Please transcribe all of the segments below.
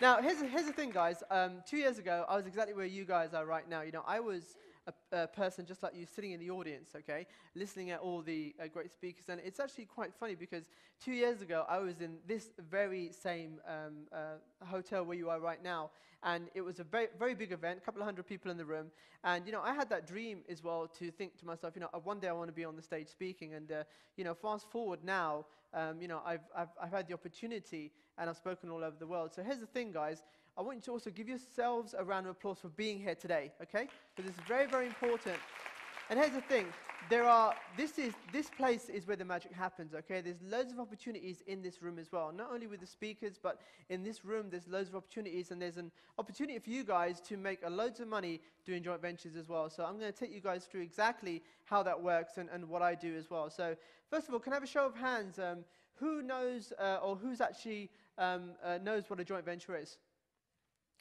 Now, here's, here's the thing, guys. Um, two years ago, I was exactly where you guys are right now. You know, I was a, a person just like you sitting in the audience, okay, listening at all the uh, great speakers. And it's actually quite funny because two years ago, I was in this very same um, uh, hotel where you are right now. And it was a very, very big event, a couple of hundred people in the room. And, you know, I had that dream as well to think to myself, you know, one day I want to be on the stage speaking. And, uh, you know, fast forward now, um, you know, I've, I've, I've had the opportunity and I've spoken all over the world. So here's the thing, guys. I want you to also give yourselves a round of applause for being here today, okay? Because it's very, very important. And here's the thing. There are, this is, this place is where the magic happens, okay? There's loads of opportunities in this room as well. Not only with the speakers, but in this room, there's loads of opportunities, and there's an opportunity for you guys to make a loads of money doing joint ventures as well. So I'm going to take you guys through exactly how that works and, and what I do as well. So first of all, can I have a show of hands? Um, who knows, uh, or who's actually um, uh, knows what a joint venture is?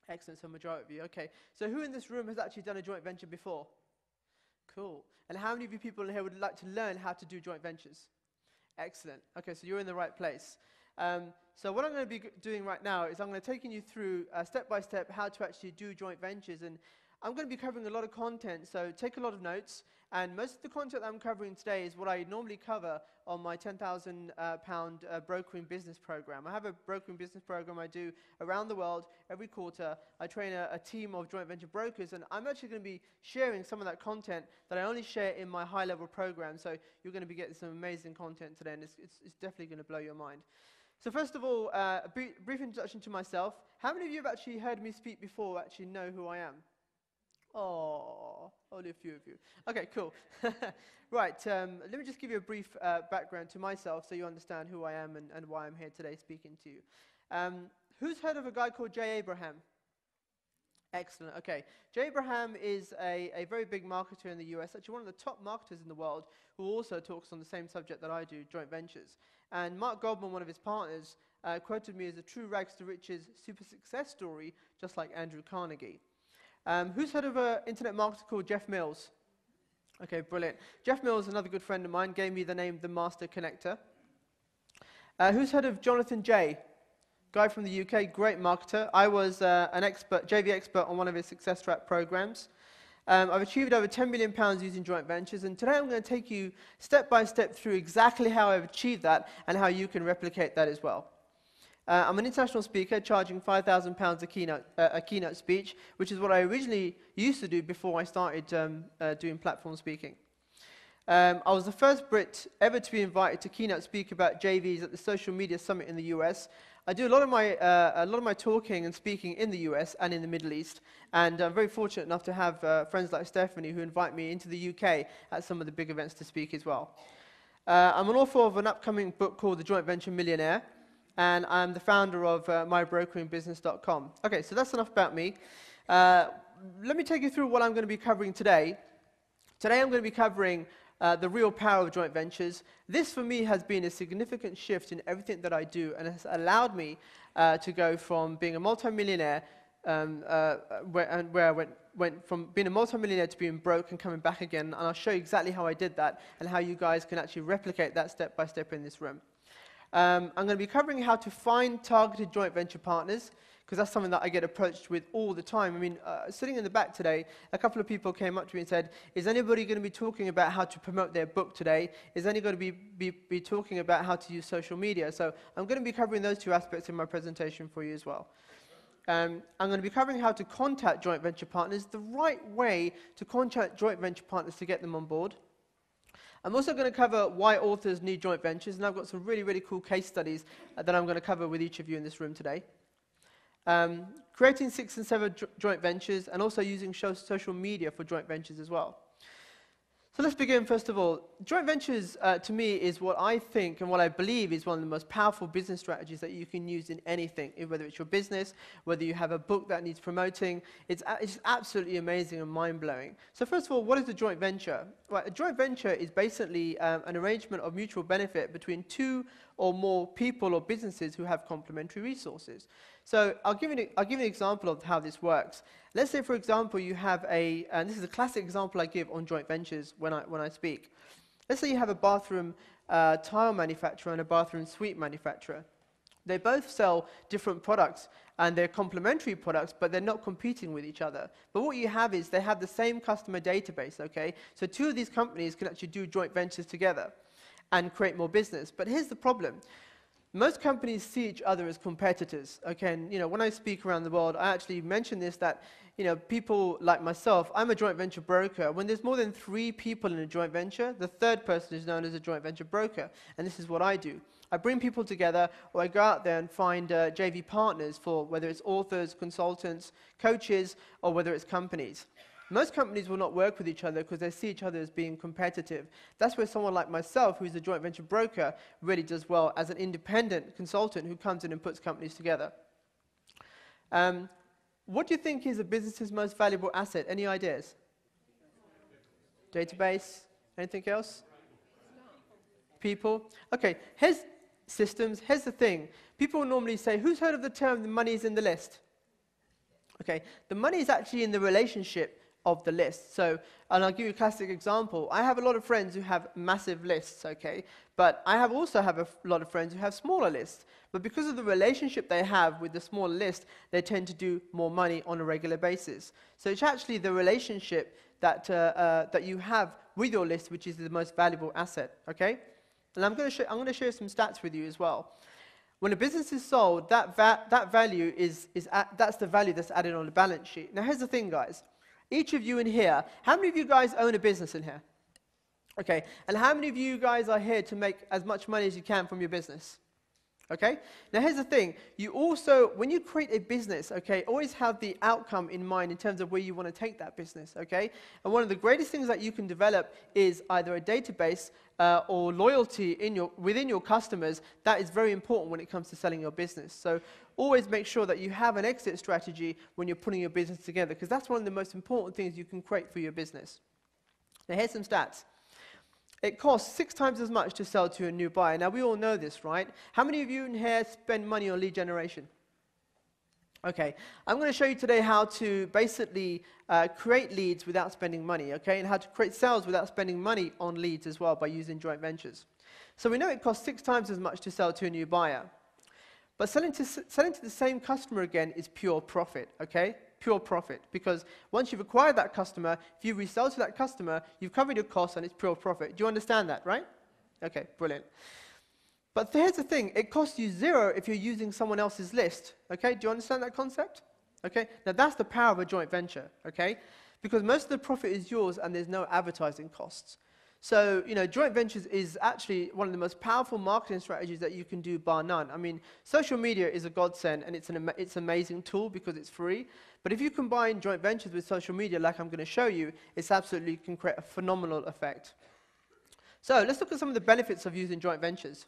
Excellent, so majority of you. Okay, so who in this room has actually done a joint venture before? Cool. And how many of you people in here would like to learn how to do joint ventures? Excellent. Okay, so you're in the right place. Um, so what I'm going to be doing right now is I'm going to taking you through uh, step by step how to actually do joint ventures and I'm going to be covering a lot of content, so take a lot of notes. And most of the content I'm covering today is what I normally cover on my 10,000 uh, pound uh, brokering business program. I have a brokering business program I do around the world every quarter. I train a, a team of joint venture brokers, and I'm actually going to be sharing some of that content that I only share in my high level program. So you're going to be getting some amazing content today, and it's, it's, it's definitely going to blow your mind. So first of all, uh, a brief introduction to myself. How many of you have actually heard me speak before, actually know who I am? Oh, only a few of you. Okay, cool. right, um, let me just give you a brief uh, background to myself so you understand who I am and, and why I'm here today speaking to you. Um, who's heard of a guy called Jay Abraham? Excellent. Okay. Jay Abraham is a, a very big marketer in the US, actually one of the top marketers in the world, who also talks on the same subject that I do, joint ventures. And Mark Goldman, one of his partners, uh, quoted me as a true rags to riches super success story, just like Andrew Carnegie. Um, who's heard of an internet marketer called Jeff Mills? Okay, brilliant. Jeff Mills, another good friend of mine, gave me the name The Master Connector. Uh, who's heard of Jonathan Jay? Guy from the UK, great marketer. I was uh, an expert, JV expert on one of his Success Trap programs. Um, I've achieved over 10 million pounds using joint ventures, and today I'm going to take you step by step through exactly how I've achieved that and how you can replicate that as well. Uh, I'm an international speaker charging £5,000 a keynote, uh, a keynote speech, which is what I originally used to do before I started um, uh, doing platform speaking. Um, I was the first Brit ever to be invited to keynote speak about JVs at the Social Media Summit in the US. I do a lot of my, uh, a lot of my talking and speaking in the US and in the Middle East, and I'm very fortunate enough to have uh, friends like Stephanie who invite me into the UK at some of the big events to speak as well. Uh, I'm an author of an upcoming book called The Joint Venture Millionaire, and I'm the founder of uh, mybrokeringbusiness.com. Okay, so that's enough about me. Uh, let me take you through what I'm going to be covering today. Today I'm going to be covering uh, the real power of joint ventures. This, for me, has been a significant shift in everything that I do and has allowed me uh, to go from being a multimillionaire, um, uh, where, and where I went, went from being a multimillionaire to being broke and coming back again. And I'll show you exactly how I did that and how you guys can actually replicate that step by step in this room. Um, I'm going to be covering how to find targeted joint venture partners, because that's something that I get approached with all the time. I mean, uh, sitting in the back today, a couple of people came up to me and said, is anybody going to be talking about how to promote their book today? Is anybody going to be, be, be talking about how to use social media? So I'm going to be covering those two aspects in my presentation for you as well. Um, I'm going to be covering how to contact joint venture partners, the right way to contact joint venture partners to get them on board. I'm also going to cover why authors need joint ventures, and I've got some really, really cool case studies uh, that I'm going to cover with each of you in this room today. Um, creating six and seven jo joint ventures, and also using social media for joint ventures as well. So let's begin first of all. Joint ventures, uh, to me, is what I think and what I believe is one of the most powerful business strategies that you can use in anything, whether it's your business, whether you have a book that needs promoting. It's, it's absolutely amazing and mind-blowing. So first of all, what is a joint venture? Well, a joint venture is basically um, an arrangement of mutual benefit between two or more people or businesses who have complementary resources. So I'll give, you an, I'll give you an example of how this works. Let's say, for example, you have a, and this is a classic example I give on joint ventures when I, when I speak. Let's say you have a bathroom uh, tile manufacturer and a bathroom suite manufacturer. They both sell different products and they're complementary products, but they're not competing with each other. But what you have is they have the same customer database, okay? So two of these companies can actually do joint ventures together and create more business. But here's the problem. Most companies see each other as competitors, okay? And, you know, when I speak around the world, I actually mention this that, you know, people like myself, I'm a joint venture broker. When there's more than three people in a joint venture, the third person is known as a joint venture broker. And this is what I do. I bring people together, or I go out there and find uh, JV partners for whether it's authors, consultants, coaches, or whether it's companies. Most companies will not work with each other because they see each other as being competitive. That's where someone like myself, who's a joint venture broker, really does well as an independent consultant who comes in and puts companies together. Um, what do you think is a business's most valuable asset? Any ideas? Database? Anything else? People? Okay, here's systems. Here's the thing. People normally say, who's heard of the term the money is in the list? Okay, the money is actually in the relationship of the list. So, and I'll give you a classic example. I have a lot of friends who have massive lists, okay? But I have also have a lot of friends who have smaller lists. But because of the relationship they have with the smaller list, they tend to do more money on a regular basis. So it's actually the relationship that, uh, uh, that you have with your list which is the most valuable asset, okay? And I'm going to I'm going to share some stats with you as well. When a business is sold, that, va that value is, is at, that's the value that's added on the balance sheet. Now, here's the thing, guys. Each of you in here, how many of you guys own a business in here? Okay, and how many of you guys are here to make as much money as you can from your business? Okay? Now, here's the thing. You also, when you create a business, okay, always have the outcome in mind in terms of where you want to take that business, okay? And one of the greatest things that you can develop is either a database uh, or loyalty in your, within your customers. That is very important when it comes to selling your business. So, always make sure that you have an exit strategy when you're putting your business together, because that's one of the most important things you can create for your business. Now, here's some stats. It costs six times as much to sell to a new buyer. Now, we all know this, right? How many of you in here spend money on lead generation? Okay, I'm going to show you today how to basically uh, create leads without spending money, okay, and how to create sales without spending money on leads as well by using joint ventures. So we know it costs six times as much to sell to a new buyer. But selling to, selling to the same customer again is pure profit, okay? Pure profit because once you've acquired that customer, if you resell to that customer, you've covered your costs and it's pure profit. Do you understand that, right? Okay, brilliant. But here's the thing it costs you zero if you're using someone else's list. Okay, do you understand that concept? Okay, now that's the power of a joint venture. Okay, because most of the profit is yours and there's no advertising costs. So, you know, joint ventures is actually one of the most powerful marketing strategies that you can do, bar none. I mean, social media is a godsend and it's an it's amazing tool because it's free. But if you combine joint ventures with social media, like I'm going to show you, it's absolutely can create a phenomenal effect. So let's look at some of the benefits of using joint ventures.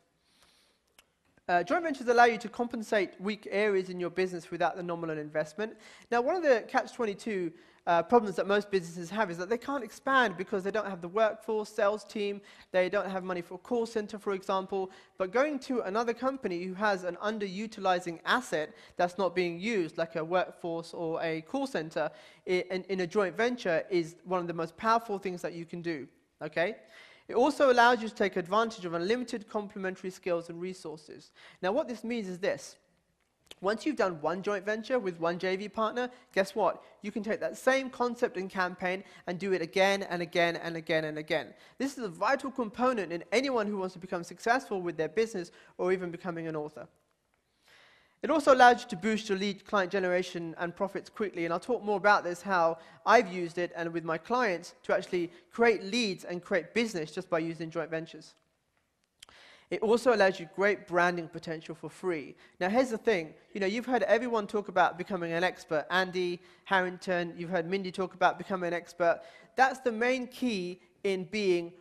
Uh, joint ventures allow you to compensate weak areas in your business without the nominal investment. Now, one of the catch-22 uh, problems that most businesses have is that they can't expand because they don't have the workforce, sales team, they don't have money for a call center, for example. But going to another company who has an underutilizing asset that's not being used, like a workforce or a call center, in, in a joint venture is one of the most powerful things that you can do. Okay? It also allows you to take advantage of unlimited complementary skills and resources. Now, what this means is this. Once you've done one joint venture with one JV partner, guess what? You can take that same concept and campaign and do it again and again and again and again. This is a vital component in anyone who wants to become successful with their business or even becoming an author. It also allows you to boost your lead client generation and profits quickly, and I'll talk more about this, how I've used it and with my clients to actually create leads and create business just by using joint ventures. It also allows you great branding potential for free. Now, here's the thing. You know, you've heard everyone talk about becoming an expert. Andy Harrington, you've heard Mindy talk about becoming an expert. That's the main key in being,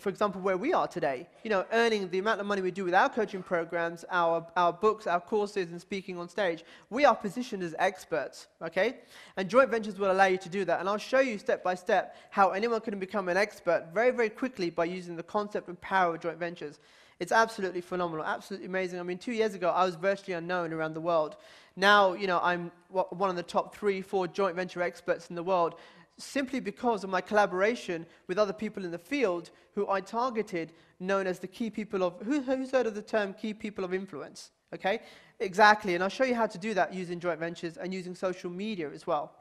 for example, where we are today. You know, earning the amount of money we do with our coaching programs, our, our books, our courses, and speaking on stage. We are positioned as experts, okay? And joint ventures will allow you to do that. And I'll show you step by step how anyone can become an expert very, very quickly by using the concept and power of joint ventures. It's absolutely phenomenal, absolutely amazing. I mean, two years ago, I was virtually unknown around the world. Now, you know, I'm one of the top three, four joint venture experts in the world simply because of my collaboration with other people in the field who I targeted, known as the key people of, who, who's heard of the term key people of influence? Okay? Exactly. And I'll show you how to do that using joint ventures and using social media as well.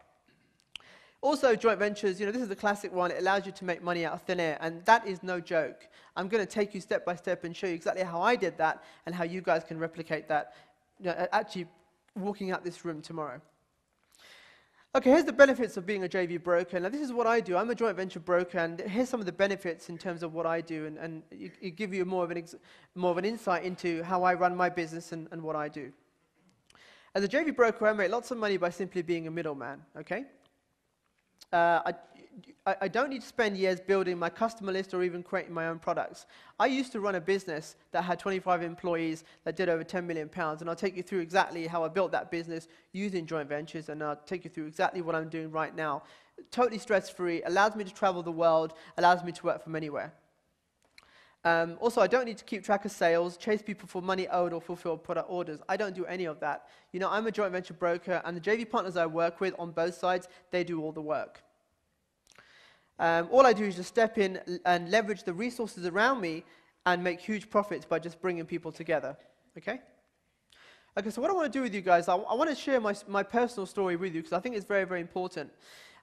Also, joint ventures, you know, this is the classic one. It allows you to make money out of thin air, and that is no joke. I'm going to take you step by step and show you exactly how I did that and how you guys can replicate that you know, actually walking out this room tomorrow. Okay, here's the benefits of being a JV broker. Now, this is what I do. I'm a joint venture broker, and here's some of the benefits in terms of what I do, and, and it, it give you more of, an more of an insight into how I run my business and, and what I do. As a JV broker, I make lots of money by simply being a middleman, okay? Uh, I, I, don't need to spend years building my customer list or even creating my own products. I used to run a business that had 25 employees that did over 10 million pounds, and I'll take you through exactly how I built that business using joint ventures, and I'll take you through exactly what I'm doing right now. Totally stress-free, allows me to travel the world, allows me to work from anywhere. Um, also, I don't need to keep track of sales, chase people for money owed, or fulfill product orders. I don't do any of that. You know, I'm a joint venture broker, and the JV partners I work with on both sides, they do all the work. Um, all I do is just step in and leverage the resources around me and make huge profits by just bringing people together. Okay? Okay, so what I want to do with you guys, I, I want to share my, my personal story with you because I think it's very, very important.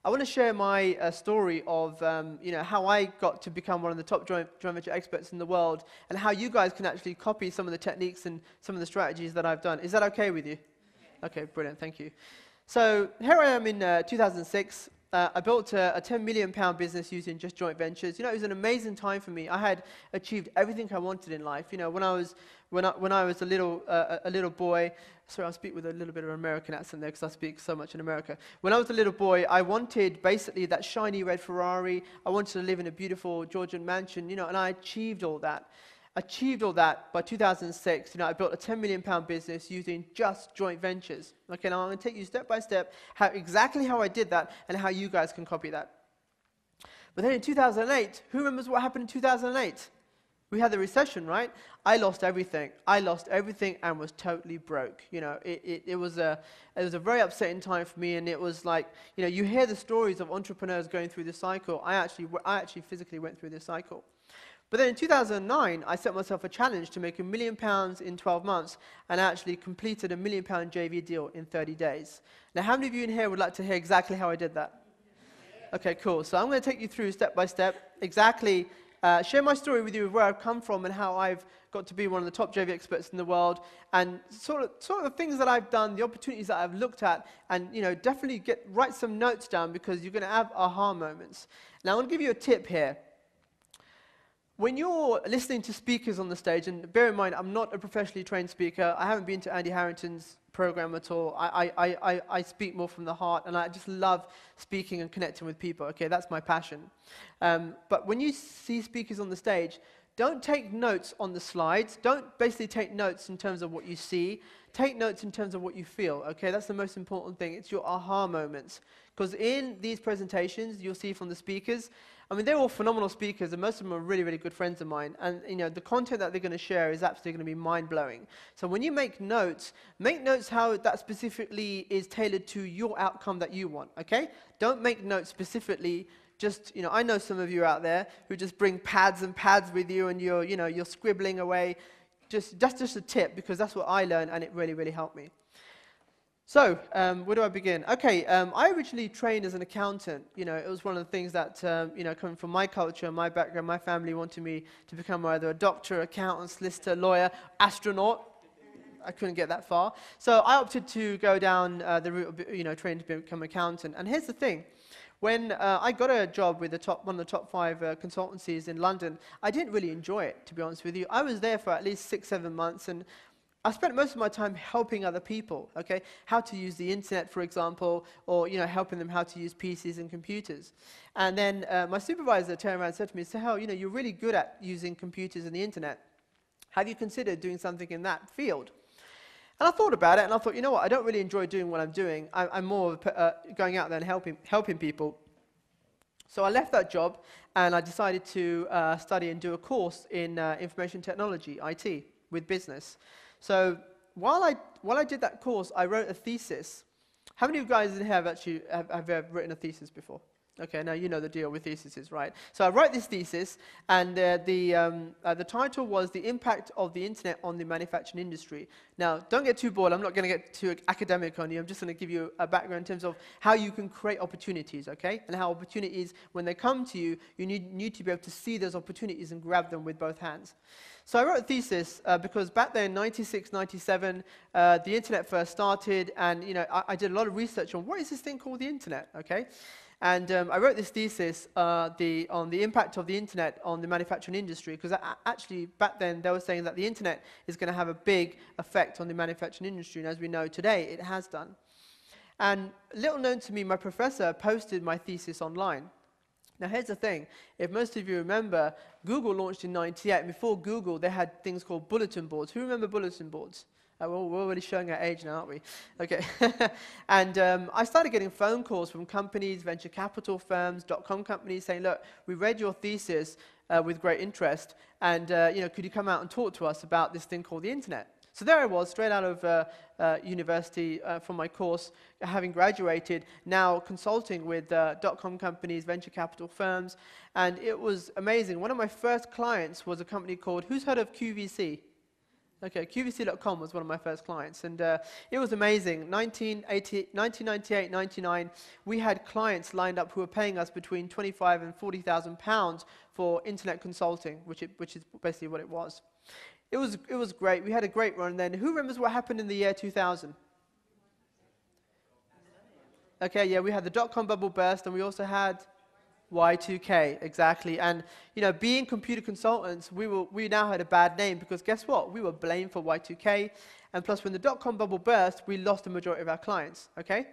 I want to share my uh, story of um, you know, how I got to become one of the top joint, venture experts in the world and how you guys can actually copy some of the techniques and some of the strategies that I've done. Is that okay with you? Okay, brilliant, thank you. So here I am in uh, 2006 uh, I built a, a 10 million pound business using just joint ventures. You know, it was an amazing time for me. I had achieved everything I wanted in life. You know, when I was when I, when I was a little uh, a little boy. Sorry, I'll speak with a little bit of an American accent there because I speak so much in America. When I was a little boy, I wanted basically that shiny red Ferrari. I wanted to live in a beautiful Georgian mansion. You know, and I achieved all that achieved all that by 2006. You know, I built a 10 million pound business using just joint ventures. Okay, now I'm going to take you step by step how exactly how I did that and how you guys can copy that. But then in 2008, who remembers what happened in 2008? We had the recession, right? I lost everything. I lost everything and was totally broke. You know, it, it, it, was a, it was a very upsetting time for me, and it was like, you know, you hear the stories of entrepreneurs going through this cycle. I actually, I actually physically went through this cycle. But then in 2009, I set myself a challenge to make a million pounds in 12 months and actually completed a million pound JV deal in 30 days. Now, how many of you in here would like to hear exactly how I did that? Okay, cool. So I'm going to take you through step by step exactly, uh, share my story with you of where I've come from and how I've got to be one of the top JV experts in the world, and sort of, sort of the things that I've done, the opportunities that I've looked at, and you know, definitely get write some notes down because you're going to have aha moments. Now, I want to give you a tip here. When you're listening to speakers on the stage, and bear in mind, I'm not a professionally trained speaker. I haven't been to Andy Harrington's program at all. I, I, I, I speak more from the heart, and I just love speaking and connecting with people. Okay, that's my passion. Um, but when you see speakers on the stage, don't take notes on the slides. Don't basically take notes in terms of what you see. Take notes in terms of what you feel. Okay, that's the most important thing. It's your aha moments. Because in these presentations, you'll see from the speakers, I mean, they're all phenomenal speakers, and most of them are really, really good friends of mine. And you know, the content that they're going to share is absolutely going to be mind-blowing. So when you make notes, make notes how that specifically is tailored to your outcome that you want. Okay? Don't make notes specifically. Just you know, I know some of you out there who just bring pads and pads with you, and you're you know you're scribbling away. Just that's just a tip because that's what I learned, and it really, really helped me. So, um, where do I begin? Okay, um, I originally trained as an accountant. You know, it was one of the things that, um, you know, coming from my culture, my background, my family wanted me to become either a doctor, accountant, solicitor, lawyer, astronaut. I couldn't get that far. So I opted to go down uh, the route of, you know, training to become an accountant. And here's the thing. When uh, I got a job with the top, one of the top five uh, consultancies in London, I didn't really enjoy it, to be honest with you. I was there for at least six, seven months, and I spent most of my time helping other people, okay? How to use the internet, for example, or, you know, helping them how to use PCs and computers. And then uh, my supervisor turned around and said to me, Sohail, you know, you're really good at using computers and the internet. Have you considered doing something in that field? And I thought about it, and I thought, you know what, I don't really enjoy doing what I'm doing. I, am more uh, going out there and helping, helping people. So I left that job, and I decided to uh, study and do a course in uh, information technology, IT, with business. So while I, while I did that course, I wrote a thesis. How many of you guys in here have actually have, have uh, written a thesis before? Okay, now you know the deal with theses, right? So I wrote this thesis, and uh, the, um, uh, the title was The Impact of the Internet on the Manufacturing Industry. Now, don't get too bored. I'm not going to get too academic on you. I'm just going to give you a background in terms of how you can create opportunities, okay? And how opportunities, when they come to you, you need, need to be able to see those opportunities and grab them with both hands. So I wrote a thesis uh, because back then, 96, 97, uh, the internet first started, and you know, I, I, did a lot of research on what is this thing called the internet, okay? And um, I wrote this thesis uh, the, on the impact of the internet on the manufacturing industry, because actually back then they were saying that the internet is going to have a big effect on the manufacturing industry, and as we know today, it has done. And little known to me, my professor posted my thesis online. Now here's the thing, if most of you remember, Google launched in 98. Before Google, they had things called bulletin boards. Who remember bulletin boards? Uh, we're already showing our age now, aren't we? Okay. and um, I started getting phone calls from companies, venture capital firms, dot-com companies saying, look, we read your thesis uh, with great interest, and uh, you know, could you come out and talk to us about this thing called the internet? So there I was, straight out of uh, uh, university uh, from my course, having graduated, now consulting with dot-com companies, venture capital firms, and it was amazing. One of my first clients was a company called, who's heard of QVC? Okay, QVC.com was one of my first clients, and uh, it was amazing. 1998, 99, we had clients lined up who were paying us between 25 and 40,000 pounds for internet consulting, which, it, which is basically what it was. It was, it was great. We had a great run then. Who remembers what happened in the year 2000? Okay, yeah, we had the dot-com bubble burst, and we also had Y2K, exactly. And, you know, being computer consultants, we, were, we now had a bad name because guess what? We were blamed for Y2K. And plus, when the dot-com bubble burst, we lost the majority of our clients, okay?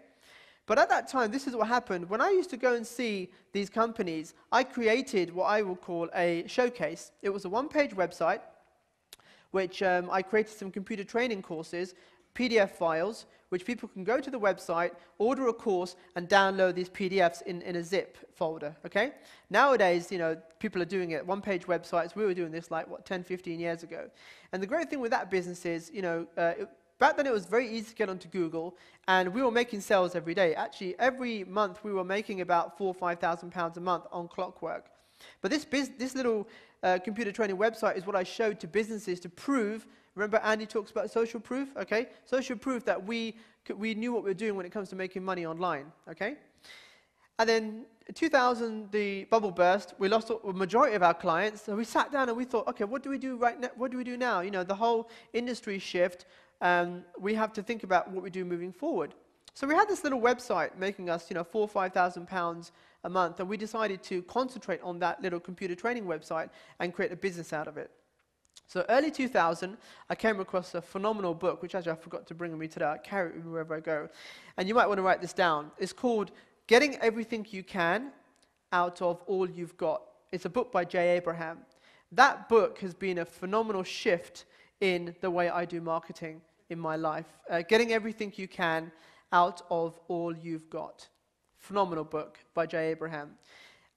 But at that time, this is what happened. When I used to go and see these companies, I created what I would call a showcase. It was a one-page website, which um, I created some computer training courses, PDF files, which people can go to the website, order a course, and download these PDFs in, in a zip folder, okay? Nowadays, you know, people are doing it, one-page websites. We were doing this like, what, 10, 15 years ago. And the great thing with that business is, you know, uh, it, back then it was very easy to get onto Google, and we were making sales every day. Actually, every month we were making about four or 5,000 pounds a month on clockwork. But this, this little uh, computer training website is what I showed to businesses to prove Remember, Andy talks about social proof, okay? Social proof that we, we knew what we were doing when it comes to making money online, okay? And then 2000, the bubble burst. We lost a majority of our clients. So we sat down and we thought, okay, what do we do right now? What do we do now? You know, the whole industry shift. Um, we have to think about what we do moving forward. So we had this little website making us, you know, four or five thousand pounds a month, and we decided to concentrate on that little computer training website and create a business out of it. So early 2000, I came across a phenomenal book, which actually I forgot to bring with me today. I carry it wherever I go. And you might want to write this down. It's called Getting Everything You Can Out of All You've Got. It's a book by Jay Abraham. That book has been a phenomenal shift in the way I do marketing in my life. Uh, getting everything you can out of all you've got. Phenomenal book by Jay Abraham.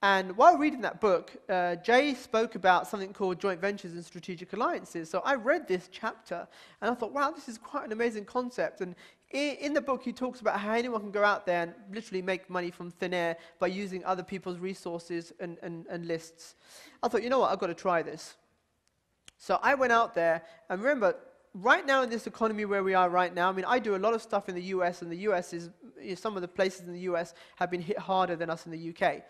And while reading that book, uh, Jay spoke about something called joint ventures and strategic alliances. So I read this chapter and I thought, wow, this is quite an amazing concept. And in the book, he talks about how anyone can go out there and literally make money from thin air by using other people's resources and, and, and lists. I thought, you know what, I've got to try this. So I went out there, and remember, right now in this economy where we are right now, I mean, I do a lot of stuff in the US, and the US is, some of the places in the US have been hit harder than us in the UK.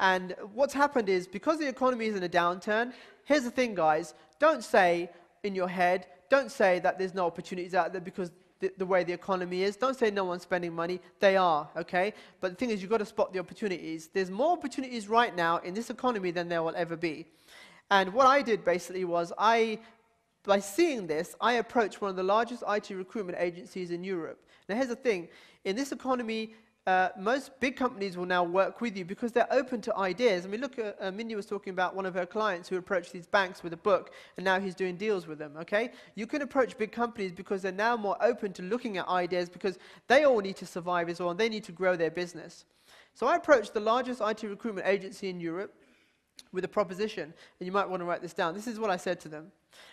And what's happened is because the economy is in a downturn, here's the thing, guys. Don't say in your head, don't say that there's no opportunities out there because the, the, way the economy is. Don't say no one's spending money. They are, okay? But the thing is, you've got to spot the opportunities. There's more opportunities right now in this economy than there will ever be. And what I did basically was I, by seeing this, I approached one of the largest IT recruitment agencies in Europe. Now, here's the thing. In this economy, uh, most big companies will now work with you because they're open to ideas. I mean, look, at, uh, Mindy was talking about one of her clients who approached these banks with a book, and now he's doing deals with them, okay? You can approach big companies because they're now more open to looking at ideas because they all need to survive as well, and they need to grow their business. So I approached the largest IT recruitment agency in Europe with a proposition, and you might want to write this down. This is what I said to them.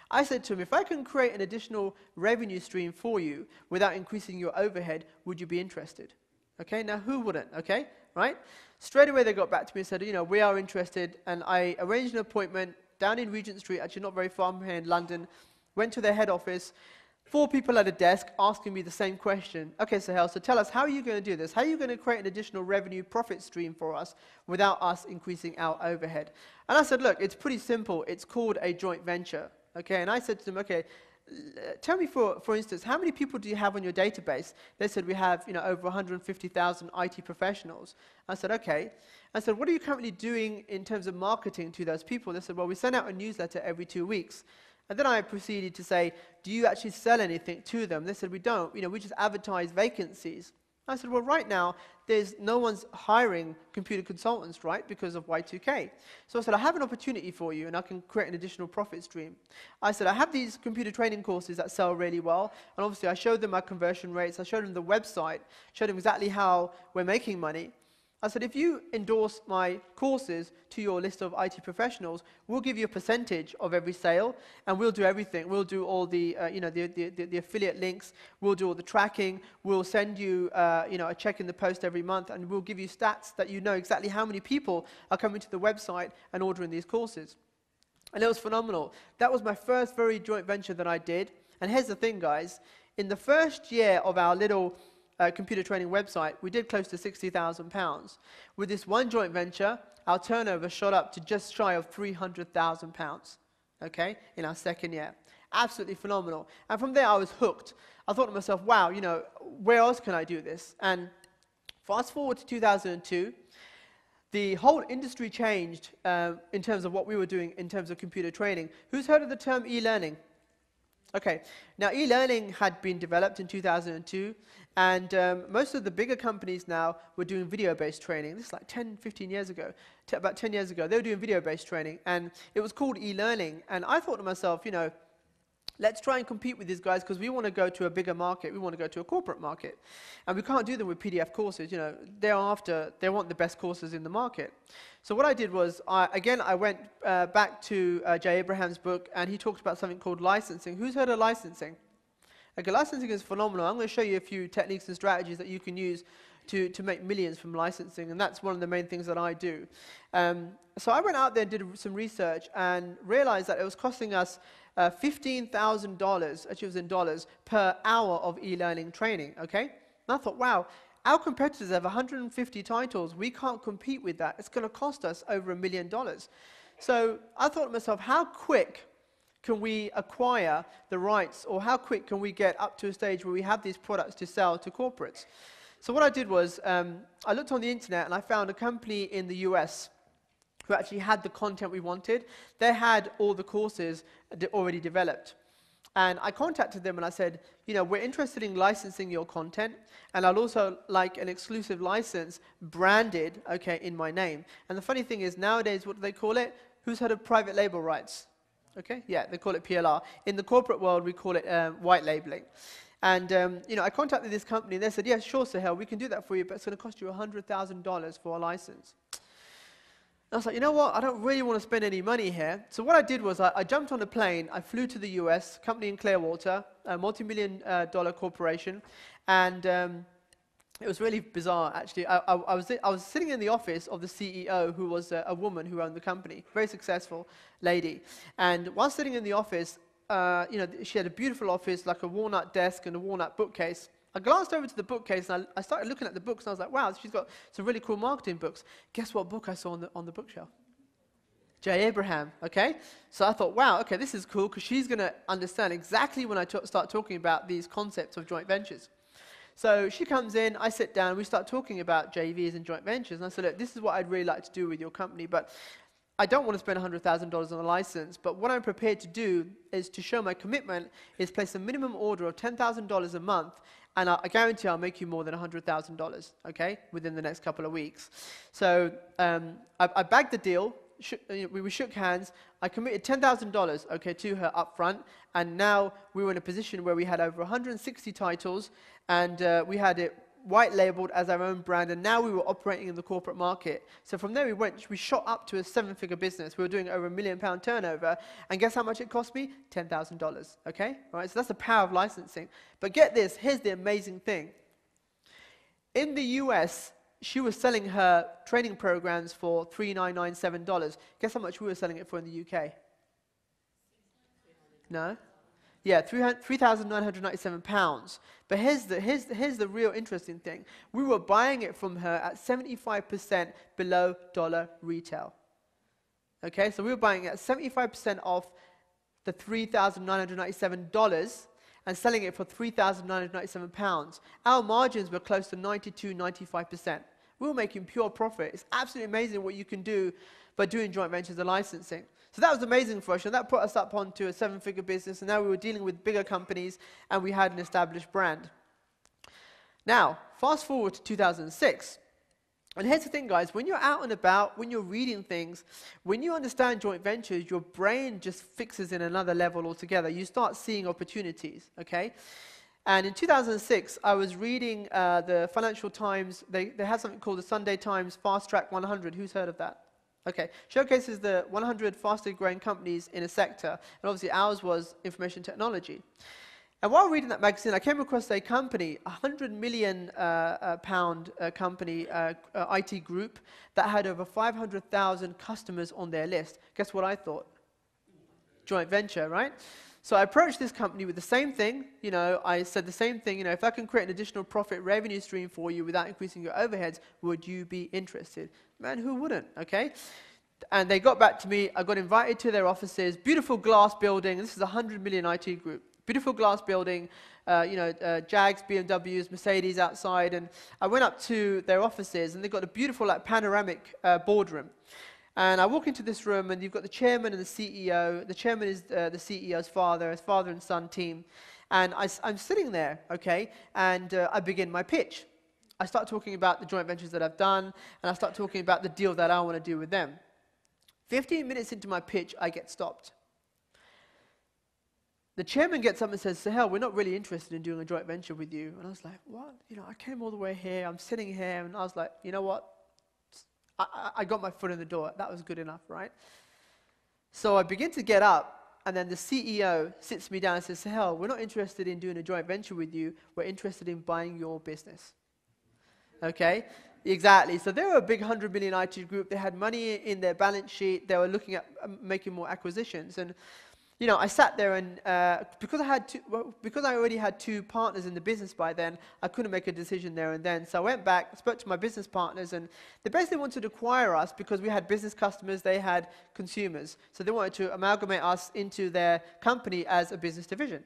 I said to them, if I can create an additional revenue stream for you without increasing your overhead, would you be interested? Okay, now who wouldn't? Okay, right? Straight away they got back to me and said, you know, we are interested, and I arranged an appointment down in Regent Street, actually not very far from here in London, went to their head office, four people at a desk asking me the same question. Okay, Sohail, so tell us, how are you going to do this? How are you going to create an additional revenue profit stream for us without us increasing our overhead? And I said, look, it's pretty simple. It's called a joint venture. Okay, and I said to them, okay, tell me for, for instance, how many people do you have on your database? They said we have you know, over 150,000 IT professionals. I said, okay. I said, what are you currently doing in terms of marketing to those people? They said, well, we send out a newsletter every two weeks. And then I proceeded to say, do you actually sell anything to them? They said, we don't. You know, we just advertise vacancies. I said, well, right now, there's no one's hiring computer consultants, right, because of Y2K. So I said, I have an opportunity for you, and I can create an additional profit stream. I said, I have these computer training courses that sell really well, and obviously I showed them my conversion rates, I showed them the website, showed them exactly how we're making money. I said, if you endorse my courses to your list of IT professionals, we'll give you a percentage of every sale, and we'll do everything. We'll do all the, uh, you know, the, the, the, affiliate links. We'll do all the tracking. We'll send you, uh, you know, a check in the post every month, and we'll give you stats that you know exactly how many people are coming to the website and ordering these courses. And it was phenomenal. That was my first very joint venture that I did. And here's the thing, guys. In the first year of our little uh, computer training website, we did close to £60,000. With this one joint venture, our turnover shot up to just shy of £300,000, okay, in our second year. Absolutely phenomenal. And from there, I was hooked. I thought to myself, wow, you know, where else can I do this? And fast forward to 2002, the whole industry changed uh, in terms of what we were doing in terms of computer training. Who's heard of the term e-learning? Okay, now e-learning had been developed in 2002, and um, most of the bigger companies now were doing video-based training. This is like 10, 15 years ago, about 10 years ago. They were doing video-based training, and it was called e-learning. And I thought to myself, you know, let's try and compete with these guys because we want to go to a bigger market. We want to go to a corporate market. And we can't do them with PDF courses. You know, they're after, they want the best courses in the market. So what I did was, I, again, I went uh, back to uh, Jay Abraham's book, and he talked about something called licensing. Who's heard of licensing? Okay, licensing is phenomenal. I'm going to show you a few techniques and strategies that you can use to, to make millions from licensing, and that's one of the main things that I do. Um, so I went out there and did some research and realized that it was costing us uh, $15,000, actually it was in dollars, per hour of e-learning training, okay? And I thought, wow, our competitors have 150 titles. We can't compete with that. It's going to cost us over a million dollars. So I thought to myself, how quick can we acquire the rights or how quick can we get up to a stage where we have these products to sell to corporates? So what I did was um, I looked on the internet and I found a company in the US who actually had the content we wanted. They had all the courses already developed. And I contacted them and I said, you know, we're interested in licensing your content, and I'd also like an exclusive license branded, okay, in my name. And the funny thing is, nowadays, what do they call it? Who's heard of private label rights? Okay, yeah, they call it PLR. In the corporate world, we call it um, white labeling. And um, you know, I contacted this company, and they said, "Yeah, sure, Sohail, we can do that for you, but it's going to cost you $100,000 for a license." I was like, you know what? I don't really want to spend any money here. So what I did was I, I jumped on a plane. I flew to the U.S. company in Clearwater, a multi-million uh, dollar corporation, and um, it was really bizarre, actually. I, I, I, was, I was sitting in the office of the CEO, who was a, a woman who owned the company, very successful lady. And while sitting in the office, uh, you know, she had a beautiful office, like a walnut desk and a walnut bookcase. I glanced over to the bookcase and I, I, started looking at the books and I was like, wow, she's got some really cool marketing books. Guess what book I saw on the, on the bookshelf? Jay Abraham, okay? So I thought, wow, okay, this is cool because she's going to understand exactly when I start talking about these concepts of joint ventures. So she comes in, I sit down, we start talking about JVs and joint ventures. And I said, look, this is what I'd really like to do with your company, but I don't want to spend $100,000 on a license. But what I'm prepared to do is to show my commitment is place a minimum order of $10,000 a month, and I, guarantee I'll make you more than $100,000, okay, within the next couple of weeks. So um, I, I bagged the deal, we, we shook hands. I committed $10,000 okay, to her up front, and now we were in a position where we had over 160 titles, and uh, we had it white labeled as our own brand, and now we were operating in the corporate market. So from there we went, we shot up to a seven-figure business. We were doing over a million pound turnover, and guess how much it cost me? $10,000, okay? All right, so that's the power of licensing. But get this, here's the amazing thing. In the US, she was selling her training programs for $3,997. Guess how much we were selling it for in the UK? No? Yeah, 3,997 pounds. But here's the, here's, here's the real interesting thing. We were buying it from her at 75% below dollar retail. Okay, so we were buying it at 75% off the $3,997 and selling it for 3,997 pounds. Our margins were close to 92, 95%. We were making pure profit. It's absolutely amazing what you can do by doing joint ventures and licensing. So that was amazing for us, and that put us up onto a seven figure business, and now we were dealing with bigger companies, and we had an established brand. Now, fast forward to 2006. And here's the thing, guys when you're out and about, when you're reading things, when you understand joint ventures, your brain just fixes in another level altogether. You start seeing opportunities, okay? And in 2006, I was reading uh, the Financial Times. They, they had something called the Sunday Times Fast Track 100. Who's heard of that? Okay, showcases the 100 fastest growing companies in a sector, and obviously ours was information technology. And while reading that magazine, I came across a company, a 100 million uh, uh, pound uh, company, uh, uh, IT group, that had over 500,000 customers on their list. Guess what I thought? Joint venture, right? So I approached this company with the same thing. You know, I said the same thing. You know, if I can create an additional profit revenue stream for you without increasing your overheads, would you be interested? Man, who wouldn't? Okay. And they got back to me. I got invited to their offices. Beautiful glass building. This is a 100 million IT group. Beautiful glass building. Uh, you know, uh, Jags, BMWs, Mercedes outside. And I went up to their offices, and they've got a beautiful, like, panoramic uh, boardroom. And I walk into this room, and you've got the chairman and the CEO. The chairman is uh, the CEO's father, his father and son team. And I, am sitting there, okay, and uh, I begin my pitch. I start talking about the joint ventures that I've done, and I start talking about the deal that I want to do with them. 15 minutes into my pitch, I get stopped. The chairman gets up and says, Sohail, we're not really interested in doing a joint venture with you. And I was like, what? You know, I came all the way here, I'm sitting here, and I was like, you know what? I, I got my foot in the door. That was good enough, right? So I begin to get up, and then the CEO sits me down and says, Sohail, we're not interested in doing a joint venture with you. We're interested in buying your business. Okay? Exactly. So they were a big 100 million IT group. They had money in their balance sheet. They were looking at um, making more acquisitions. And you know, I sat there and uh, because I had two, well, because I already had two partners in the business by then, I couldn't make a decision there and then. So I went back, spoke to my business partners, and they basically wanted to acquire us because we had business customers, they had consumers. So they wanted to amalgamate us into their company as a business division.